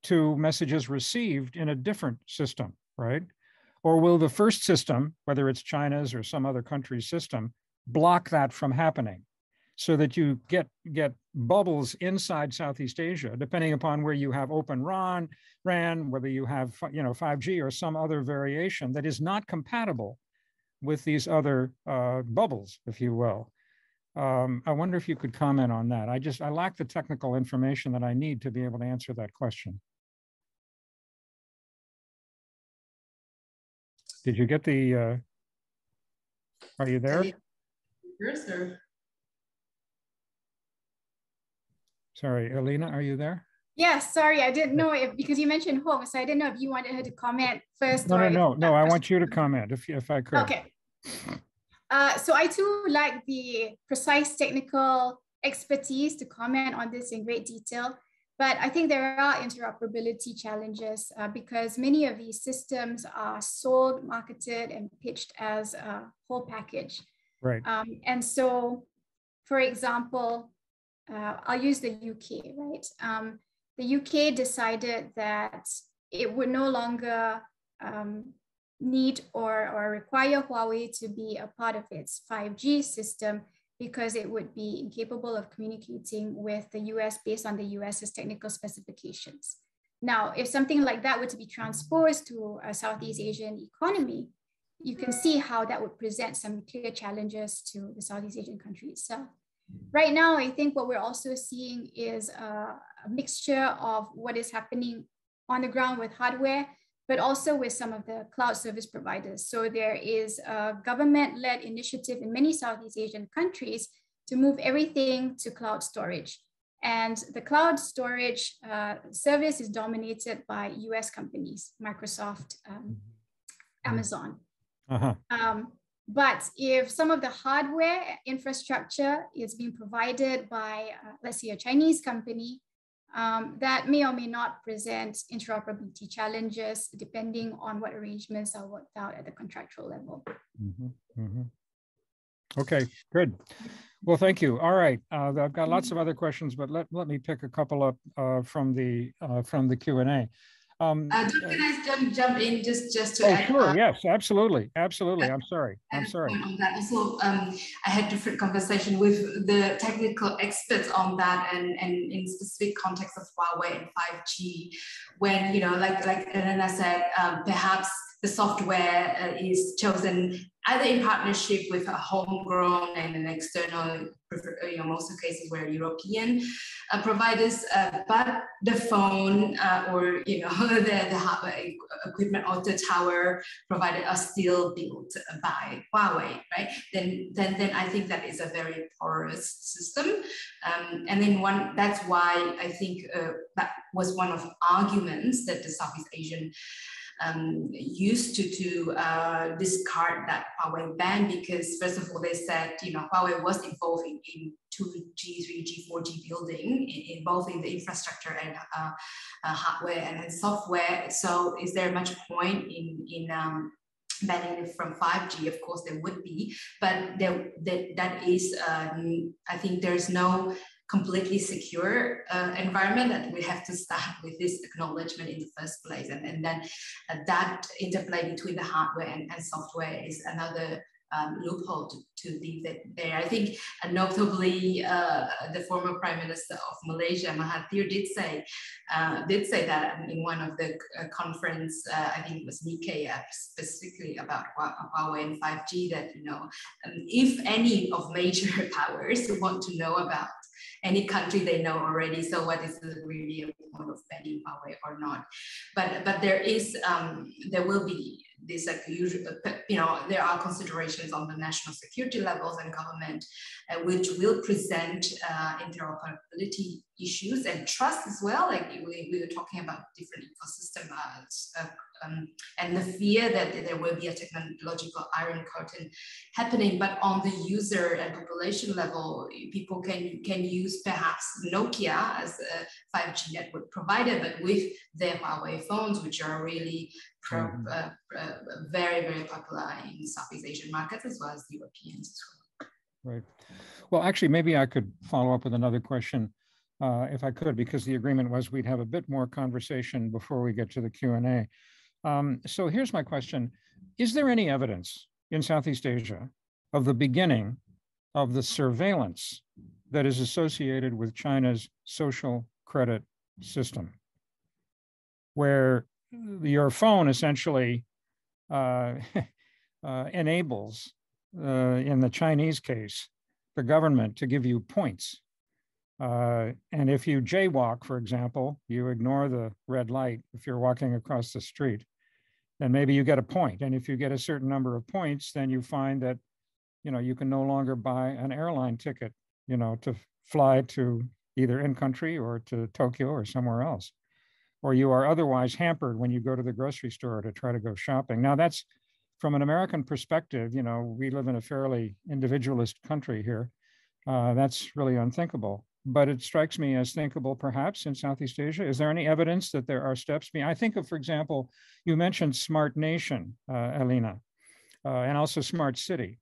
to messages received in a different system, right? Or will the first system, whether it's China's or some other country's system, block that from happening so that you get, get bubbles inside Southeast Asia, depending upon where you have open RAN, RAN, whether you have you know 5G or some other variation that is not compatible with these other uh, bubbles, if you will. Um, I wonder if you could comment on that. I just, I lack the technical information that I need to be able to answer that question. Did you get the, uh, are you there? Yes, sir. Sorry, Elina, are you there? Yeah, sorry, I didn't know if because you mentioned Huong, so I didn't know if you wanted her to comment first. No, no, no, no. I want you to comment if if I could. Okay. Uh, so I too like the precise technical expertise to comment on this in great detail. But I think there are interoperability challenges uh, because many of these systems are sold, marketed, and pitched as a whole package. Right. Um, and so, for example, uh, I'll use the UK, right? Um, the UK decided that it would no longer um, need or, or require Huawei to be a part of its 5G system because it would be incapable of communicating with the US based on the US's technical specifications. Now, if something like that were to be transposed to a Southeast Asian economy, you can see how that would present some clear challenges to the Southeast Asian country itself. Right now, I think what we're also seeing is a, a mixture of what is happening on the ground with hardware but also with some of the cloud service providers. So there is a government-led initiative in many Southeast Asian countries to move everything to cloud storage. And the cloud storage uh, service is dominated by US companies, Microsoft, um, Amazon. Uh-huh. Um, but if some of the hardware infrastructure is being provided by, uh, let's say, a Chinese company, um, that may or may not present interoperability challenges depending on what arrangements are worked out at the contractual level. Mm-hmm, mm-hmm. Okay, good. Well, thank you. All right, uh, I've got lots of other questions, but let, let me pick a couple up uh, from the uh, from the Q and A. Um, uh, can I jump, jump in just just to oh, add, sure, uh, yes, absolutely, absolutely. I'm sorry, I'm sorry. On that, also, um, I had different conversation with the technical experts on that, and and in specific context of Huawei and 5G, when you know, like like Elena said, um, perhaps the software uh, is chosen either in partnership with a homegrown and an external, you know, most of cases were European uh, providers, uh, but the phone uh, or, you know, the, the equipment or the tower provided are still built by Huawei, right? Then, then, then I think that is a very porous system. Um, and then one, that's why I think uh, that was one of arguments that the Southeast Asian um, used to, to uh, discard that Huawei ban because first of all, they said, you know, Huawei was involved in, in 2G, 3G, 4G building, in, both in the infrastructure and uh, uh, hardware and, software. So is there much point in, in um, banning it from 5G? Of course, there would be, but there, that, that is, um, I think there's no completely secure uh, environment that we have to start with this acknowledgement in the first place and, and then uh, that interplay between the hardware and, and software is another um, loophole to, to leave it there. I think uh, notably uh, the former prime minister of Malaysia, Mahathir, did say uh, did say that in one of the uh, conference, uh, I think it was Nikkei, specifically about Huawei and 5G, that you know, um, if any of major powers want to know about any country they know already. So what is really a point of banning Huawei or not? But but there is um, there will be this like usual, you know, there are considerations on the national security levels and government, uh, which will present uh, interoperability issues and trust as well. Like we, we were talking about different ecosystem uh, um, and the fear that there will be a technological iron curtain happening. But on the user and population level, people can can use perhaps Nokia as a 5G network provider, but with their Huawei phones, which are really pro, mm-hmm. uh, uh, very very popular in Southeast Asian markets as well as Europeans as well. Right. Well, actually, maybe I could follow up with another question. Uh, if I could, because the agreement was we'd have a bit more conversation before we get to the Q&A. Um, so here's my question. Is there any evidence in Southeast Asia of the beginning of the surveillance that is associated with China's social credit system, where your phone essentially uh, uh, enables, uh, in the Chinese case, the government to give you points. Uh, and if you jaywalk, for example, you ignore the red light if you're walking across the street, then maybe you get a point. And if you get a certain number of points, then you find that, you know, you can no longer buy an airline ticket, you know, to fly to either in country or to Tokyo or somewhere else. Or you are otherwise hampered when you go to the grocery store to try to go shopping. Now that's from an American perspective, you know, we live in a fairly individualist country here. Uh, that's really unthinkable. but it strikes me as thinkable perhaps in Southeast Asia. Is there any evidence that there are steps being? I think of, for example, you mentioned smart nation, uh, Elena, uh, and also smart city.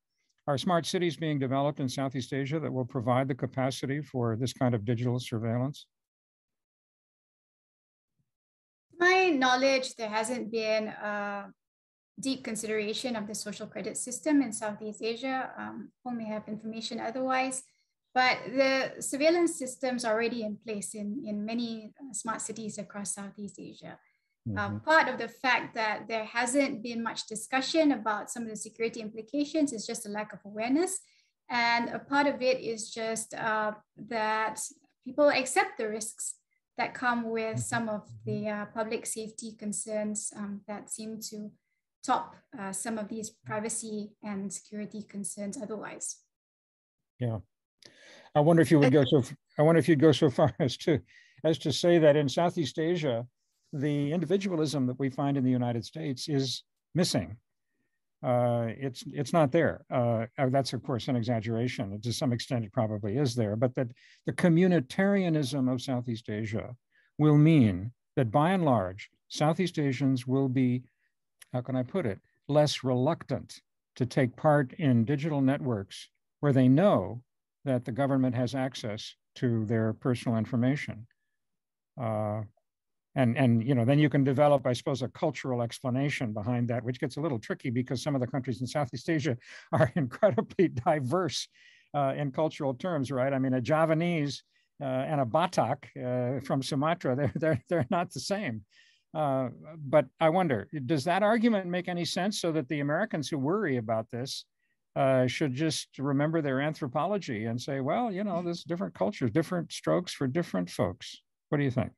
Are smart cities being developed in Southeast Asia that will provide the capacity for this kind of digital surveillance? Knowledge, there hasn't been a deep consideration of the social credit system in Southeast Asia. Um, may have information otherwise. But the surveillance systems are already in place in, in many uh, smart cities across Southeast Asia. Mm-hmm. Uh, part of the fact that there hasn't been much discussion about some of the security implications is just a lack of awareness. And a part of it is just uh, that people accept the risks that come with some of the uh, public safety concerns um, that seem to top uh, some of these privacy and security concerns otherwise. Yeah. I wonder if you would go so. I wonder if you'd go so far as to, as to say that in Southeast Asia, the individualism that we find in the United States is missing. Uh, it's it's not there. Uh, uh, that's of course an exaggeration. To some extent, it probably is there, but that the communitarianism of Southeast Asia will mean that by and large, Southeast Asians will be, how can I put it, less reluctant to take part in digital networks where they know that the government has access to their personal information. Uh, and, and you know, then you can develop, I suppose, a cultural explanation behind that, which gets a little tricky because some of the countries in Southeast Asia are incredibly diverse uh, in cultural terms, right? I mean, a Javanese uh, and a Batak uh, from Sumatra, they're, they're, they're not the same. Uh, but I wonder, does that argument make any sense so that the Americans who worry about this uh, should just remember their anthropology and say, well, you know, there's different cultures, different strokes for different folks. What do you think?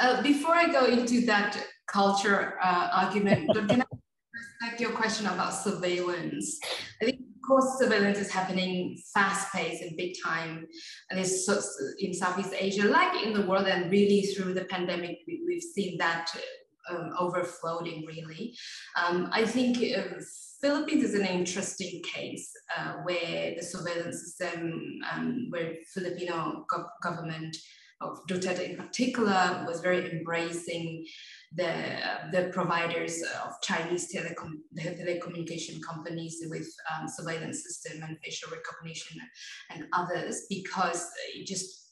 Uh, before I go into that culture uh, argument, can I respect your question about surveillance? I think, of course, surveillance is happening fast paced and big time. And it's in Southeast Asia, like in the world, and really through the pandemic, we, have seen that um, overflowing, really. Um, I think. Uh, Philippines is an interesting case uh, where the surveillance system, um, where Filipino go- government of Duterte in particular was very embracing the, the providers of Chinese telecom, telecommunication companies with um, surveillance system and facial recognition and others because it just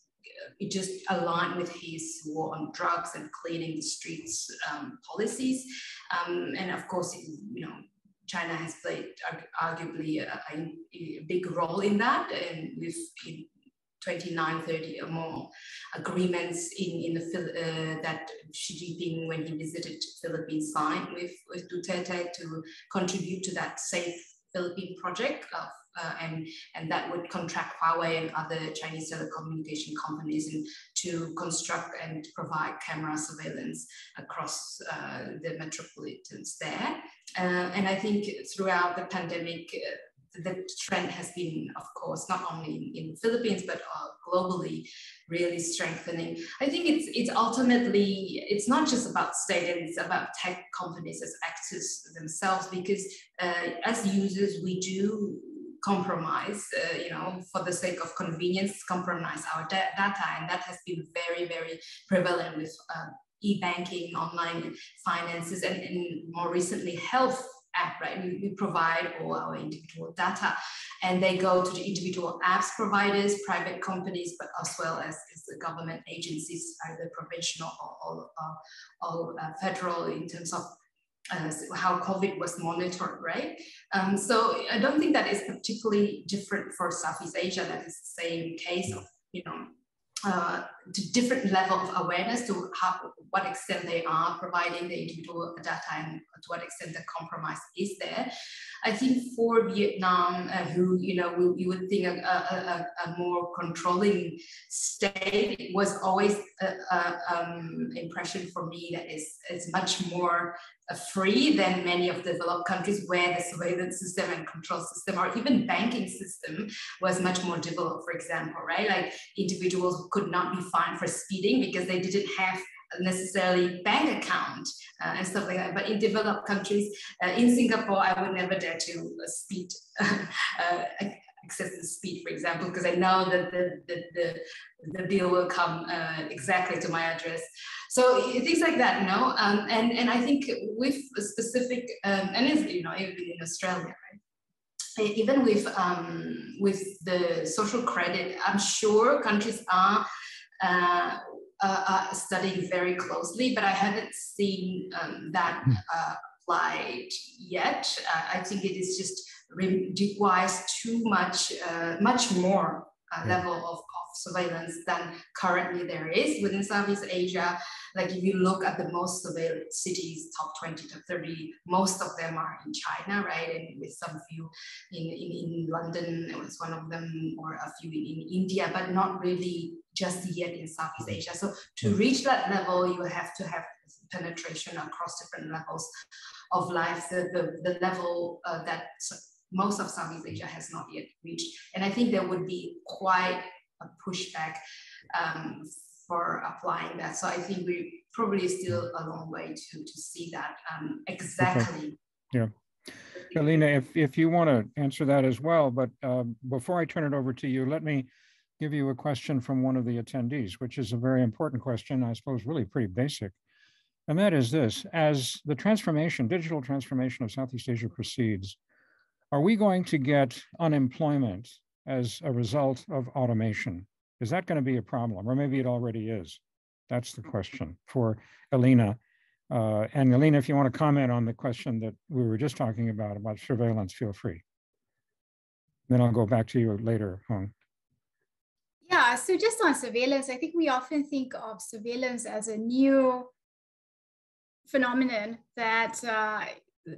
it just aligned with his war on drugs and cleaning the streets um, policies. Um, and of course, you know, China has played arguably a, a, big role in that, and with 29, 30 or more agreements in, in the uh, that Xi Jinping, when he visited Philippines, signed with, with Duterte to contribute to that safe Philippine project of, uh, and, and that would contract Huawei and other Chinese telecommunication companies and to construct and provide camera surveillance across uh, the metropolitans there. Uh, and I think throughout the pandemic, uh, the trend has been, of course, not only in, the Philippines but uh, globally, really strengthening. I think it's it's ultimately it's not just about state; and it's about tech companies as actors themselves. Because uh, as users, we do compromise, uh, you know, for the sake of convenience, compromise our da- data, and that has been very, very prevalent with. Uh, e-banking, online finances, and, and more recently health app, right? We, we provide all our individual data and they go to the individual apps providers, private companies, but as well as, as the government agencies, either provincial or, or, or uh, federal in terms of uh, how COVID was monitored, right? Um, so I don't think that is particularly different for Southeast Asia. That is the same case of, you know, uh, to different level of awareness to how, what extent they are providing the individual data and to what extent the compromise is there. I think for Vietnam, uh, who you know we, you would think a, a, a, more controlling state it was always an um, impression for me that is is much more uh, free than many of the developed countries where the surveillance system and control system or even banking system was much more developed. For example, right, like individuals could not be fined for speeding because they didn't have necessarily bank account uh, and stuff like that. But in developed countries, uh, in Singapore, I would never dare to uh, speed. Uh, the speed, for example, because I know that the, the, the, the bill will come uh, exactly to my address. So things like that, you know, um, and, and I think with specific, um, and you know, even in Australia, right? Even with, um, with the social credit, I'm sure countries are uh, uh, uh, studying very closely, but I haven't seen um, that hmm. uh, applied yet. Uh, I think it is just requires too much, uh, much more uh, level of, of surveillance than currently there is within Southeast Asia. Like if you look at the most surveilled cities, top 20 to 30, most of them are in China, right? And with some few in, in, in London, it was one of them, or a few in, in India, but not really just yet in Southeast Asia. So to reach that level, you have to have penetration across different levels of life, the, the, the level uh, that most of Southeast Asia has not yet reached. And I think there would be quite a pushback um, for applying that. So I think we probably still a long way to, to see that um, exactly. Okay. Yeah. Elina, if, if you want to answer that as well, but uh, before I turn it over to you, let me give you a question from one of the attendees, which is a very important question, I suppose really pretty basic. And that is this, as the transformation, digital transformation of Southeast Asia proceeds, are we going to get unemployment as a result of automation? Is that going to be a problem? Or maybe it already is. That's the question for Elina. Uh, and Elina, if you want to comment on the question that we were just talking about, about surveillance, feel free. Then I'll go back to you later, Huong. Yeah, so just on surveillance, I think we often think of surveillance as a new phenomenon that uh,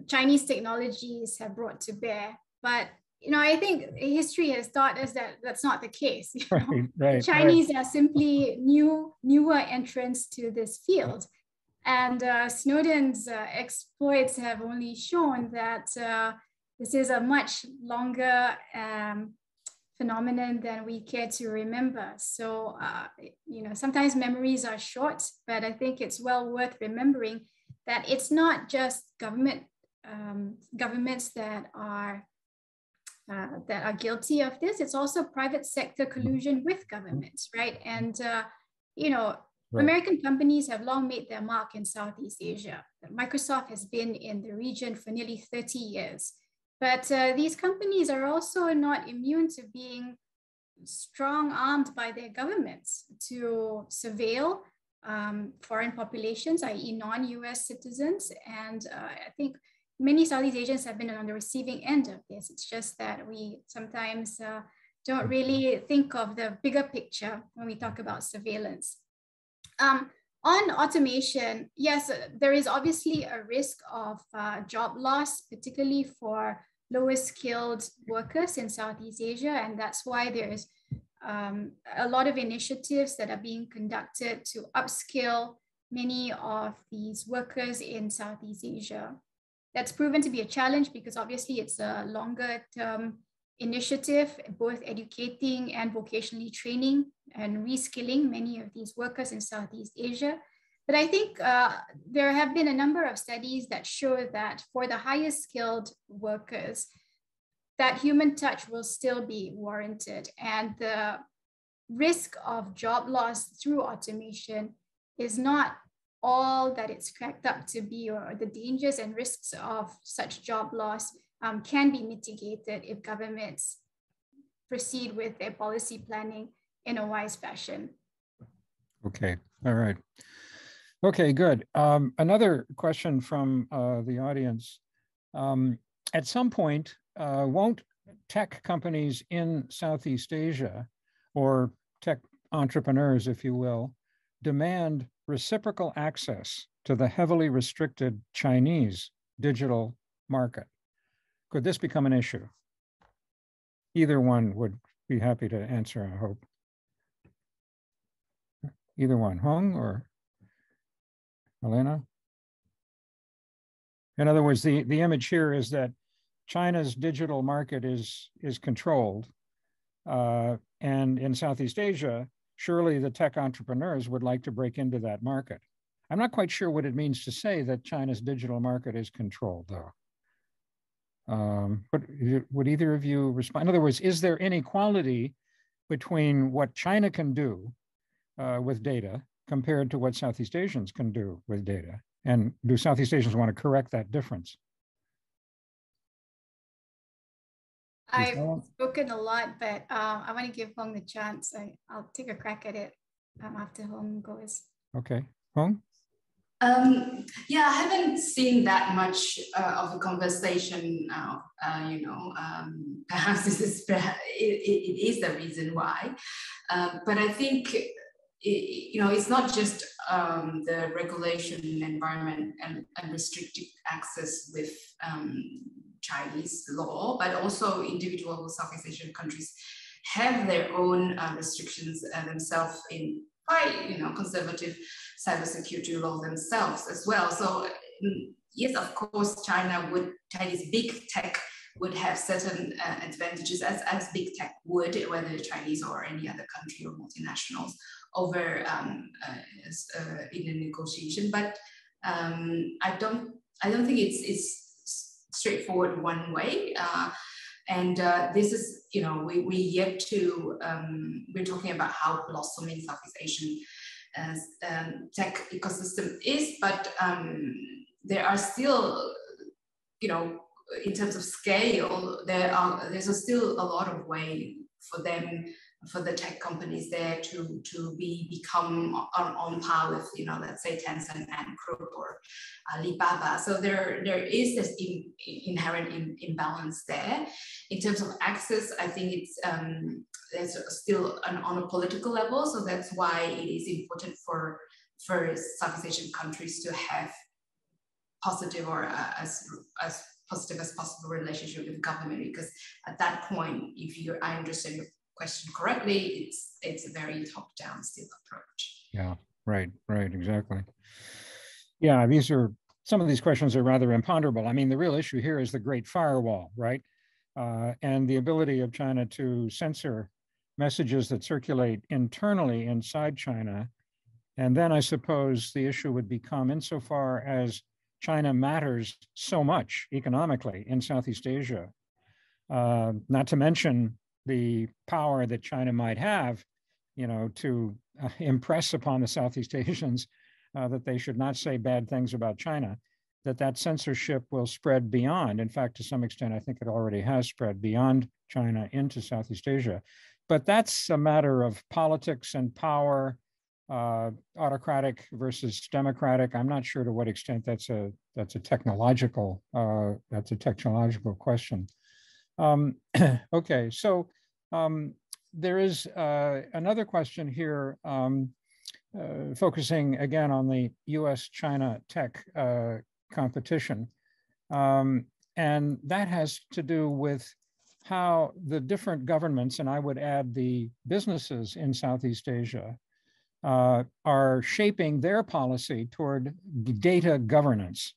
Chinese technologies have brought to bear. But you know, I think history has taught us that that's not the case. Right, right, Chinese right. are simply new, newer entrants to this field. And uh, Snowden's uh, exploits have only shown that uh, this is a much longer um, phenomenon than we care to remember. So, uh, you know, sometimes memories are short, but I think it's well worth remembering that it's not just government um, governments that are uh, that are guilty of this. It's also private sector collusion with governments, right? And uh, you know, right. American companies have long made their mark in Southeast Asia. Microsoft has been in the region for nearly 30 years. But uh, these companies are also not immune to being strong armed by their governments to surveil um, foreign populations, i.e. non-US citizens. And uh, I think many Southeast Asians have been on the receiving end of this. It's just that we sometimes uh, don't really think of the bigger picture when we talk about surveillance. Um, on automation, yes, there is obviously a risk of uh, job loss, particularly for lower skilled workers in Southeast Asia. And that's why there's um, a lot of initiatives that are being conducted to upskill many of these workers in Southeast Asia. That's proven to be a challenge because obviously it's a longer term initiative, both educating and vocationally training and reskilling many of these workers in Southeast Asia. But I think uh, there have been a number of studies that show that for the highest skilled workers, that human touch will still be warranted. And the risk of job loss through automation is not all that it's cracked up to be, or the dangers and risks of such job loss um, can be mitigated if governments proceed with their policy planning in a wise fashion. Okay, all right. Okay, good. Um, another question from uh, the audience. Um, at some point, uh, won't tech companies in Southeast Asia, or tech entrepreneurs, if you will, demand reciprocal access to the heavily restricted Chinese digital market? Could this become an issue? Either one would be happy to answer, I hope. Either one, Huong or Elena? In other words, the, the image here is that China's digital market is, is controlled. Uh, and in Southeast Asia, surely the tech entrepreneurs would like to break into that market. I'm not quite sure what it means to say that China's digital market is controlled, though. Um, but would either of you respond? In other words, is there inequality between what China can do uh, with data compared to what Southeast Asians can do with data? And do Southeast Asians want to correct that difference? I've spoken a lot, but um, I want to give Huong the chance. I, will take a crack at it um, after Huong goes. Okay. Huong? Um, yeah, I haven't seen that much uh, of a conversation now. Uh, you know, um, perhaps this is it, it is the reason why. Uh, but I think it, you know it's not just um, the regulation environment and, and restricted access with um, Chinese law, but also individual Southeast Asian countries have their own uh, restrictions uh, themselves in quite you know conservative cybersecurity law themselves as well. So mm, yes, of course, China would Chinese big tech would have certain uh, advantages as, as big tech would, whether Chinese or any other country or multinationals over um, uh, uh, in a negotiation. But um, I don't I don't think it's it's straightforward one way. Uh, and uh, this is, you know, we, we yet to, um, we're talking about how blossoming Southeast Asian uh, um, tech ecosystem is, but um, there are still, you know, in terms of scale, there are there's still a lot of way for them for the tech companies there to to be become on, on par with you know let's say Tencent and Group or Alibaba. So there there is this in, inherent in, imbalance there. In terms of access, I think it's um, there's still an, on a political level. So that's why it is important for for Southeast Asian countries to have positive or uh, as as positive as possible relationship with government because at that point if you i understand your question correctly, it's it's a very top-down still approach. Yeah, right, right, exactly. Yeah, these are some of these questions are rather imponderable. I mean, the real issue here is the Great Firewall, right? Uh, and the ability of China to censor messages that circulate internally inside China. And then I suppose the issue would become insofar as China matters so much economically in Southeast Asia, uh, not to mention the power that China might have, you know, to uh, impress upon the Southeast Asians uh, that they should not say bad things about China, that that censorship will spread beyond. In fact, to some extent, I think it already has spread beyond China into Southeast Asia. But that's a matter of politics and power, uh, autocratic versus democratic. I'm not sure to what extent that's a that's a technological uh, that's a technological question. Um, okay, so um, there is uh, another question here um, uh, focusing again on the US-China tech uh, competition. Um, and that has to do with how the different governments, and I would add the businesses in Southeast Asia, uh, are shaping their policy toward data governance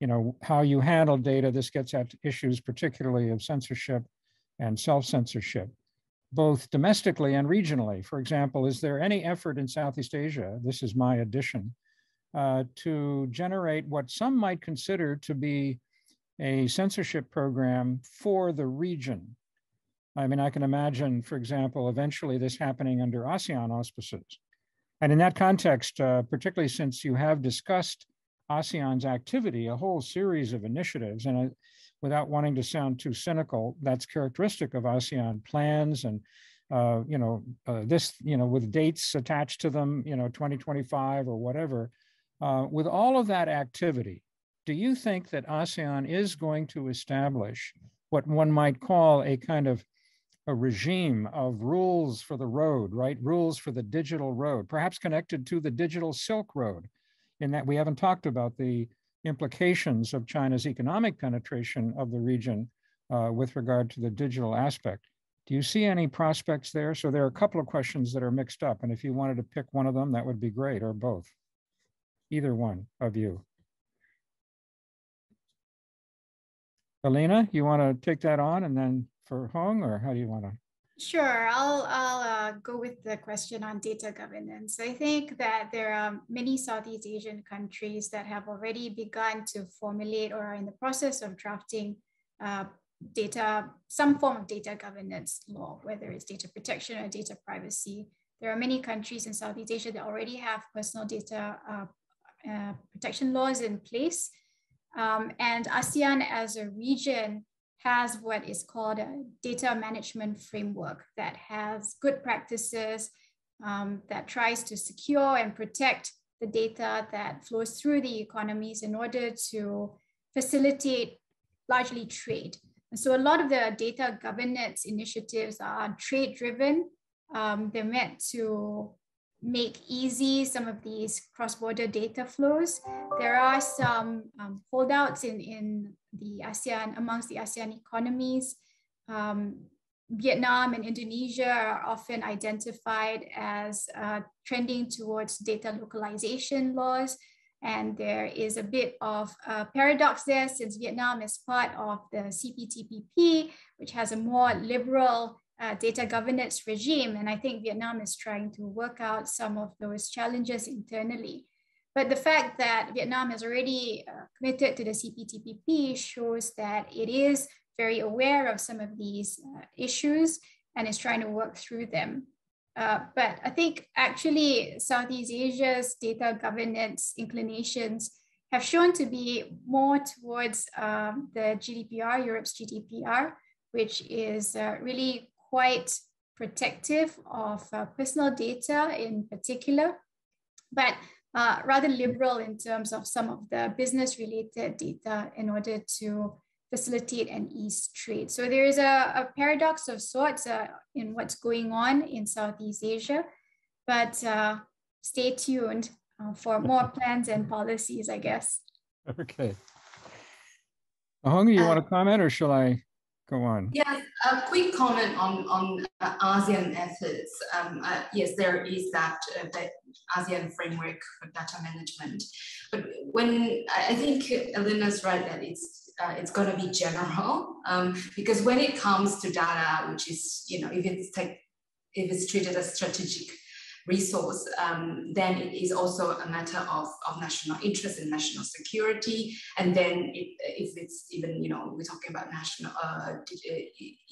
you know, how you handle data. This gets at issues particularly of censorship and self-censorship, both domestically and regionally. For example, is there any effort in Southeast Asia, this is my addition, uh, to generate what some might consider to be a censorship program for the region? I mean, I can imagine, for example, eventually this happening under ASEAN auspices. And in that context, uh, particularly since you have discussed ASEAN's activity, a whole series of initiatives. And without wanting to sound too cynical, that's characteristic of ASEAN plans and uh, you know, uh, this, you know, with dates attached to them, you know, 2025 or whatever. Uh, with all of that activity, do you think that ASEAN is going to establish what one might call a kind of a regime of rules for the road, right? Rules for the digital road, perhaps connected to the digital Silk Road, in that we haven't talked about the implications of China's economic penetration of the region uh, with regard to the digital aspect. Do you see any prospects there? So there are a couple of questions that are mixed up. And if you wanted to pick one of them, that would be great, or both. Either one of you. Elina, you want to take that on and then for Huong, or how do you want to? Sure, I'll, I'll uh, go with the question on data governance. I think that there are many Southeast Asian countries that have already begun to formulate or are in the process of drafting uh, data, some form of data governance law, whether it's data protection or data privacy. There are many countries in Southeast Asia that already have personal data uh, uh, protection laws in place. Um, and ASEAN as a region has what is called a data management framework that has good practices um, that tries to secure and protect the data that flows through the economies in order to facilitate largely trade. And so a lot of the data governance initiatives are trade driven. Um, they're meant to make easy some of these cross-border data flows. There are some um, holdouts in, in the ASEAN, amongst the ASEAN economies. Um, Vietnam and Indonesia are often identified as uh, trending towards data localization laws. And there is a bit of a paradox there since Vietnam is part of the CPTPP, which has a more liberal uh, data governance regime. And I think Vietnam is trying to work out some of those challenges internally. But the fact that Vietnam has already uh, committed to the CPTPP shows that it is very aware of some of these uh, issues and is trying to work through them. Uh, but I think actually Southeast Asia's data governance inclinations have shown to be more towards um, the GDPR, Europe's GDPR, which is uh, really quite protective of uh, personal data in particular, but uh, rather liberal in terms of some of the business related data in order to facilitate and ease trade. So there is a, a paradox of sorts uh, in what's going on in Southeast Asia, but uh, stay tuned uh, for more plans and policies, I guess. Okay. Huong, you want to comment or shall I go on? Yes, a quick comment on, on uh, ASEAN efforts. Um, uh, yes, there is that, uh, ASEAN framework for data management. But when I think Elina's right that it's uh, it's going to be general um, because when it comes to data, which is you know if it's if it's treated as strategic resource, um, then it is also a matter of, of national interest and national security. And then it, if it's even, you know, we're talking about national uh, uh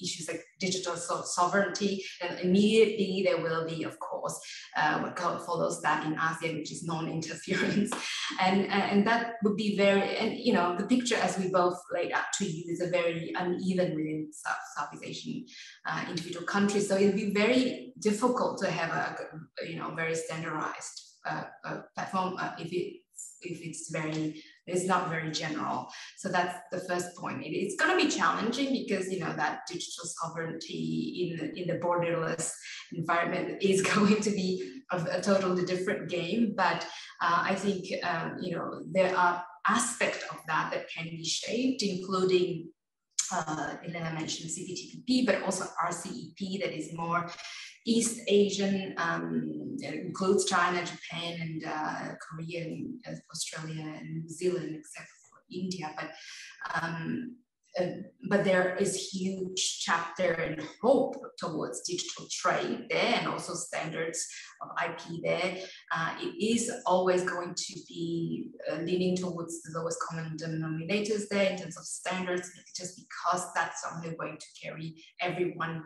issues like digital so sovereignty, then immediately there will be, of course, uh, what follows that in ASEAN, which is non-interference. And, and that would be very, and you know, the picture as we both laid out to you is a very uneven within South, Southeast Asian uh, individual countries. So it'd be very difficult to have a, you know very standardized uh, uh, platform uh, if it if it's very it's not very general. So that's the first point. It, it's going to be challenging because you know that digital sovereignty in the, in the borderless environment is going to be a, a totally different game. But uh, i think um, you know there are aspects of that that can be shaped including uh, Elina mentioned CPTPP, but also RCEP that is more East Asian, um, includes China, Japan, and uh, Korea, and Australia, and New Zealand, except for India. But um, but there is huge chapter and hope towards digital trade there and also standards of IP there. Uh, it is always going to be uh, leaning towards the lowest common denominators there in terms of standards, just because that's only going to carry everyone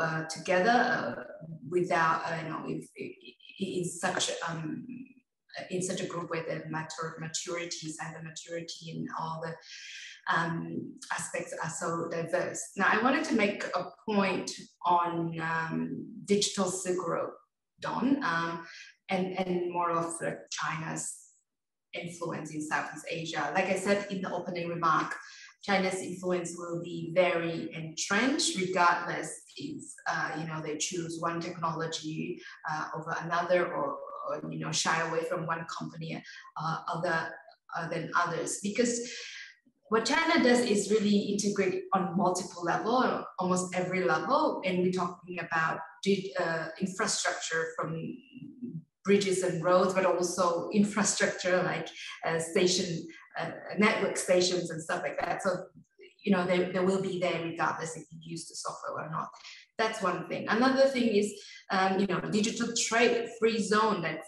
uh, together uh, without, you know, if, in such um, in such a group where the matter maturity, cyber maturity, and all the um, aspects are so diverse. Now, I wanted to make a point on um, digital Silk Road, Don, um, and, and more of China's influence in Southeast Asia. Like I said in the opening remark, China's influence will be very entrenched, regardless if uh, you know they choose one technology uh, over another, or, or, you know shy away from one company uh, other uh, than others. Because what China does is really integrate on multiple level, almost every level, and we're talking about uh, infrastructure from bridges and roads, but also infrastructure like uh, station, uh, network stations and stuff like that. So, you know, they, they will be there regardless if you use the software or not. That's one thing. Another thing is, um, you know, digital trade free zone that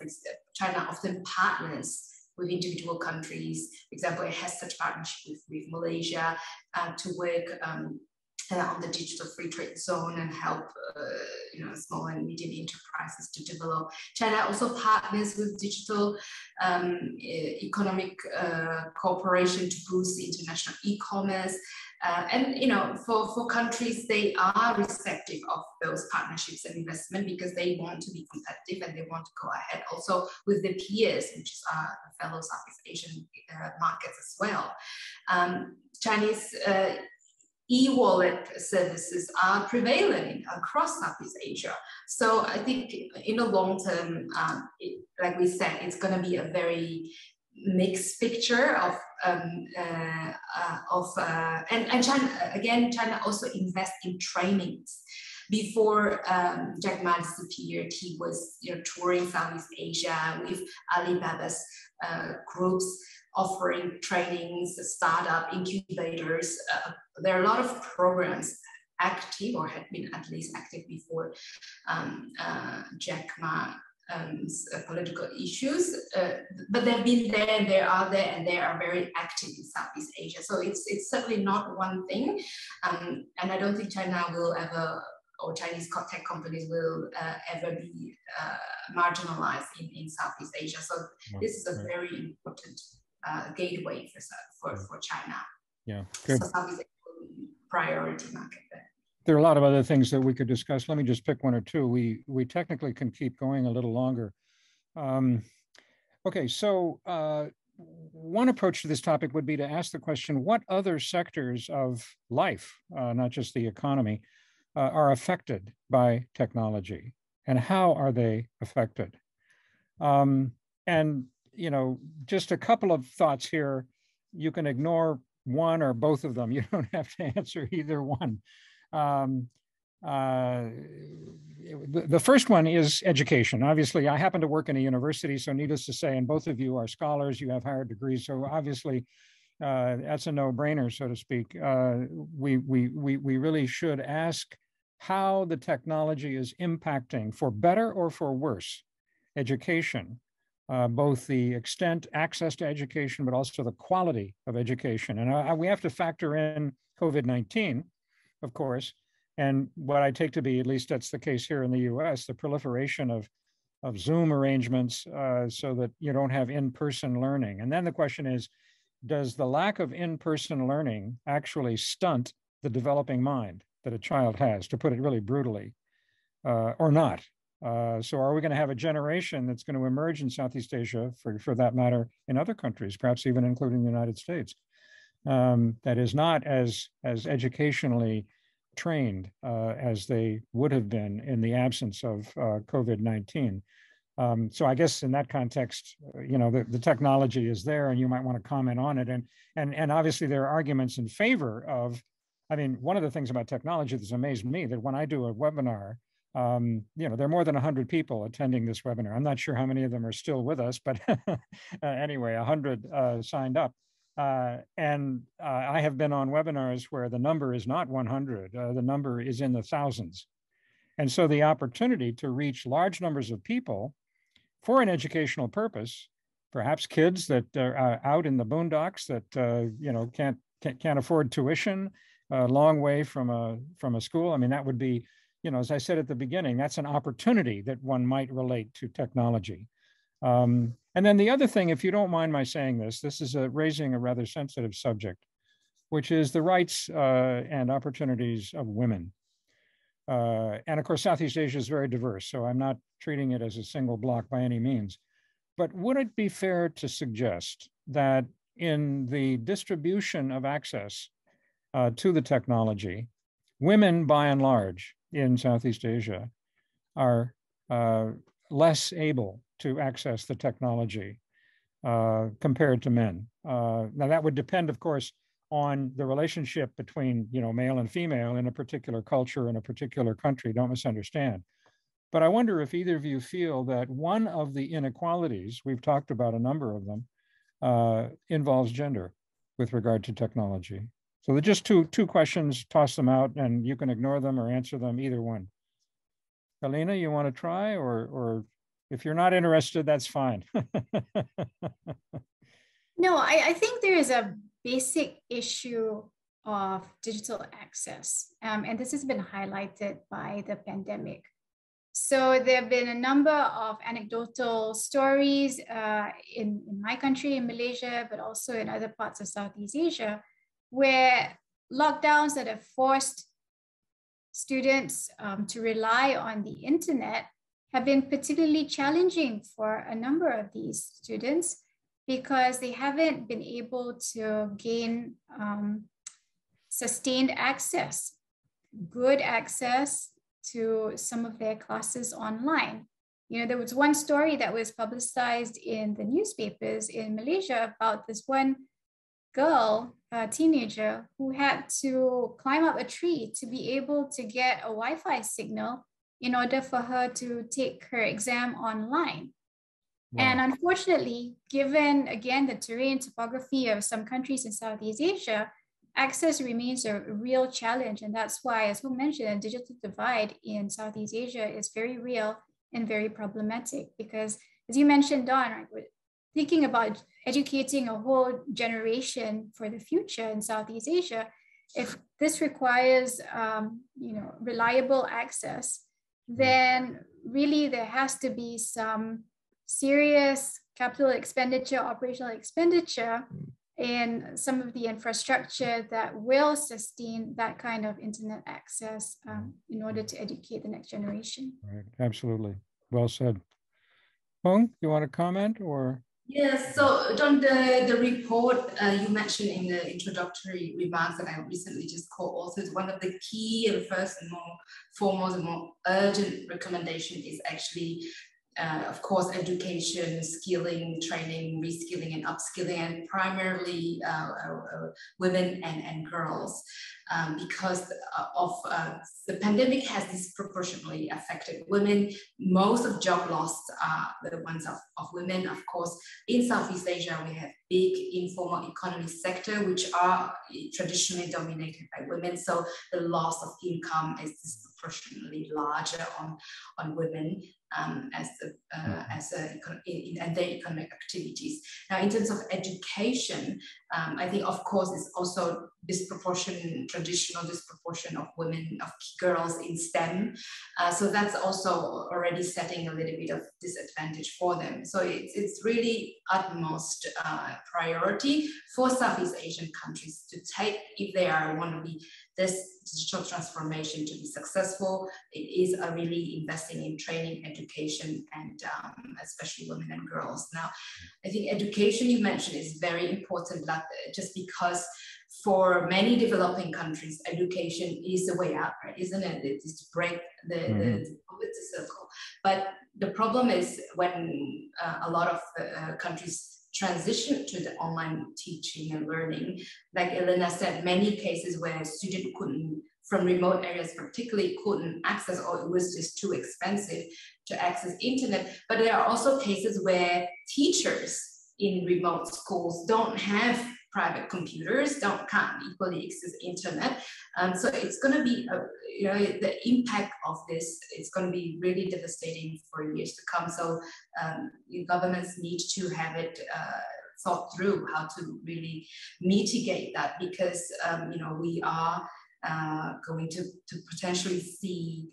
China often partners with individual countries. For example, it has such partnership with, with Malaysia uh, to work um, uh, on the digital free trade zone and help uh, you know small and medium enterprises to develop. China also partners with digital um, economic uh, cooperation to boost the international e-commerce. Uh, and you know, for, for countries, they are receptive of those partnerships and investment because they want to be competitive and they want to go ahead also with the peers, which is our fellow Southeast Asian uh, markets as well. Um, Chinese uh, e-wallet services are prevalent across Southeast Asia. So I think in the long term, um, it, like we said, it's going to be a very mixed picture of um, uh, uh, of uh, and, and China again China also invests in trainings. Before um, Jack Ma disappeared he was you know touring Southeast Asia with Alibaba's uh, groups offering trainings startup incubators. Uh, there are a lot of programs active or had been at least active before um, uh, Jack Ma um, uh, political issues, uh, but they've been there, and they are there, and they are very active in Southeast Asia. So it's it's certainly not one thing, um, and I don't think China will ever or Chinese tech companies will uh, ever be uh, marginalized in, in Southeast Asia. So this is a very important uh, gateway for, for, for China. Yeah, good. So Southeast Asia priority market there there are a lot of other things that we could discuss. Let me just pick one or two. We we technically can keep going a little longer. Um, okay, so uh, one approach to this topic would be to ask the question: What other sectors of life, uh, not just the economy, uh, are affected by technology, and how are they affected? Um, and you know, just a couple of thoughts here. You can ignore one or both of them. You don't have to answer either one. Um, uh, the, first one is education. Obviously, I happen to work in a university, so needless to say, and both of you are scholars, you have higher degrees, so obviously uh, that's a no-brainer, so to speak. Uh, we, we, we, we really should ask how the technology is impacting, for better or for worse, education, uh, both the extent, access to education, but also the quality of education. And uh, we have to factor in COVID-19, of course. And what I take to be, at least that's the case here in the US, the proliferation of, of Zoom arrangements uh, so that you don't have in person learning. And then the question is does the lack of in person learning actually stunt the developing mind that a child has, to put it really brutally, uh, or not? Uh, so are we going to have a generation that's going to emerge in Southeast Asia, for, for that matter, in other countries, perhaps even including the United States, um, that is not as as educationally trained uh, as they would have been in the absence of uh, COVID-19. Um, so I guess in that context, uh, you know, the, the technology is there and you might want to comment on it. And, and, and obviously there are arguments in favor of, I mean, one of the things about technology that's amazed me that when I do a webinar, um, you know, there are more than 100 people attending this webinar. I'm not sure how many of them are still with us, but uh, anyway, 100 uh, signed up. Uh, and uh, I have been on webinars where the number is not 100, uh, the number is in the thousands. And so the opportunity to reach large numbers of people for an educational purpose, perhaps kids that are uh, out in the boondocks that uh, you know can't, can't, can't afford tuition, a long way from a from a school. I mean, that would be, you know, as I said at the beginning, that's an opportunity that one might relate to technology. Um, and then the other thing, if you don't mind my saying this, this is a, raising a rather sensitive subject, which is the rights uh, and opportunities of women. Uh, and of course, Southeast Asia is very diverse, so I'm not treating it as a single block by any means. But would it be fair to suggest that in the distribution of access uh, to the technology, women by and large in Southeast Asia are uh, less able to access the technology uh, compared to men. Uh, now that would depend, of course, on the relationship between you know male and female in a particular culture in a particular country. Don't misunderstand. But I wonder if either of you feel that one of the inequalities we've talked about a number of them uh, involves gender with regard to technology. So they're just two two questions. Toss them out, and you can ignore them or answer them. Either one. Elina, you want to try, or or If you're not interested, that's fine. no, I, I think there is a basic issue of digital access. Um, and this has been highlighted by the pandemic. So there have been a number of anecdotal stories uh, in, in my country, in Malaysia, but also in other parts of Southeast Asia, where lockdowns that have forced students um, to rely on the internet have been particularly challenging for a number of these students because they haven't been able to gain um, sustained access, good access to some of their classes online. You know, there was one story that was publicized in the newspapers in Malaysia about this one girl, a teenager, who had to climb up a tree to be able to get a Wi Fi signal in order for her to take her exam online. Wow. And unfortunately, given again the terrain topography of some countries in Southeast Asia, access remains a real challenge. And that's why, as Huong mentioned, a digital divide in Southeast Asia is very real and very problematic because, as you mentioned, Don, right, thinking about educating a whole generation for the future in Southeast Asia, if this requires um, you know reliable access, then really there has to be some serious capital expenditure, operational expenditure in some of the infrastructure that will sustain that kind of internet access um, in order to educate the next generation. Right, absolutely. Well said. Huong, you want to comment or? Yes, so Don, the, the report uh, you mentioned in the introductory remarks that I recently just co-authored, one of the key and first and more foremost and more urgent recommendation is actually uh, of course, education, skilling, training, reskilling, and upskilling, and primarily uh, uh, uh women and, and girls, um, because of uh, the pandemic has disproportionately affected women. Most of job loss are the ones of, of women. Of course, in Southeast Asia, we have big informal economy sector, which are traditionally dominated by women. So the loss of income is disproportionately larger on, on women um, as the, uh, as a, in, in their economic activities. Now, in terms of education, um, I think, of course, it's also disproportion, traditional disproportion of women, of girls in STEM. Uh, so that's also already setting a little bit of disadvantage for them. So it's, it's really utmost uh, priority for Southeast Asian countries to take, if they are want to be this digital transformation to be successful, it is a really investing in training, education, and um, especially women and girls. Now, I think education you mentioned is very important, just because for many developing countries, education is the way out, right? Isn't it? It is to break the, mm-hmm. the, the poverty circle. But the problem is when uh, a lot of uh, countries transition to the online teaching and learning. Like Elina said, many cases where a student couldn't, from remote areas particularly, couldn't access or it was just too expensive to access internet. But there are also cases where teachers in remote schools don't have private computers, don't can't equally access internet. Um, so it's going to be, a, you know, the impact of this is going to be really devastating for years to come. So um, governments need to have it uh, thought through how to really mitigate that because, um, you know, we are uh, going to, to potentially see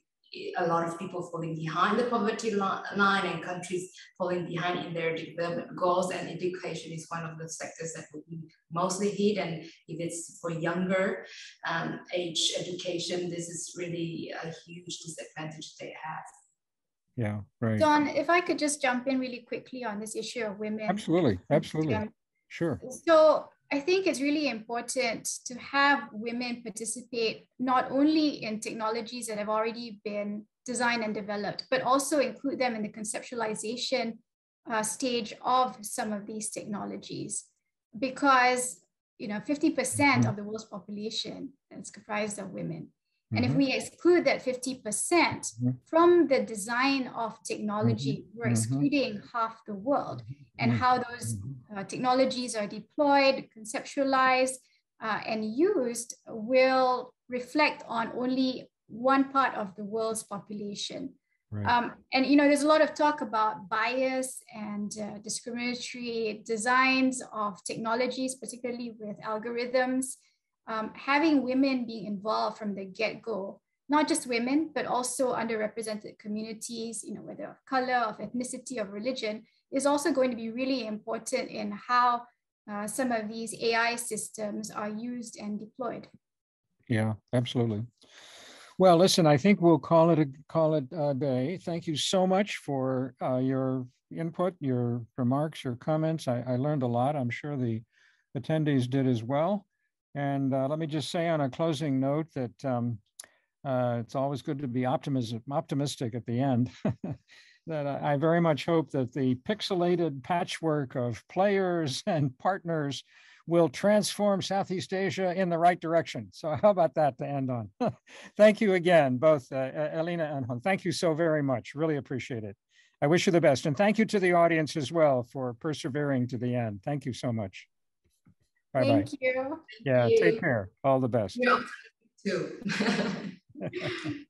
a lot of people falling behind the poverty line and countries falling behind in their development goals and education is one of the sectors that will be mostly hit. And if it's for younger um, age education this is really a huge disadvantage they have. Yeah right. Don if i could just jump in really quickly on this issue of women. Absolutely absolutely. sure. so I think it's really important to have women participate not only in technologies that have already been designed and developed, but also include them in the conceptualization uh, stage of some of these technologies. Because you know, 50% mm-hmm. of the world's population is comprised of women. And mm-hmm. if we exclude that 50% mm-hmm. from the design of technology, mm-hmm. we're mm-hmm. excluding half the world and mm-hmm. how those uh, technologies are deployed, conceptualized, uh, and used will reflect on only one part of the world's population. Right. Um, and you know, there's a lot of talk about bias and uh, discriminatory designs of technologies, particularly with algorithms. Um, having women being involved from the get-go, not just women, but also underrepresented communities, you know, whether of color, of ethnicity, of religion, is also going to be really important in how uh, some of these AI systems are used and deployed. Yeah, absolutely. Well, listen, I think we'll call it a call it a day. Thank you so much for uh, your input, your remarks, your comments. I, I, learned a lot. I'm sure the attendees did as well. And uh, let me just say on a closing note that um, uh, it's always good to be optimism, optimistic at the end. that I, very much hope that the pixelated patchwork of players and partners will transform Southeast Asia in the right direction. So how about that to end on? Thank you again, both uh, Elina and Huong. Thank you so very much. Really appreciate it. I wish you the best. And thank you to the audience as well for persevering to the end. Thank you so much. Bye-bye. Thank you. Yeah, take care. All the best. You too.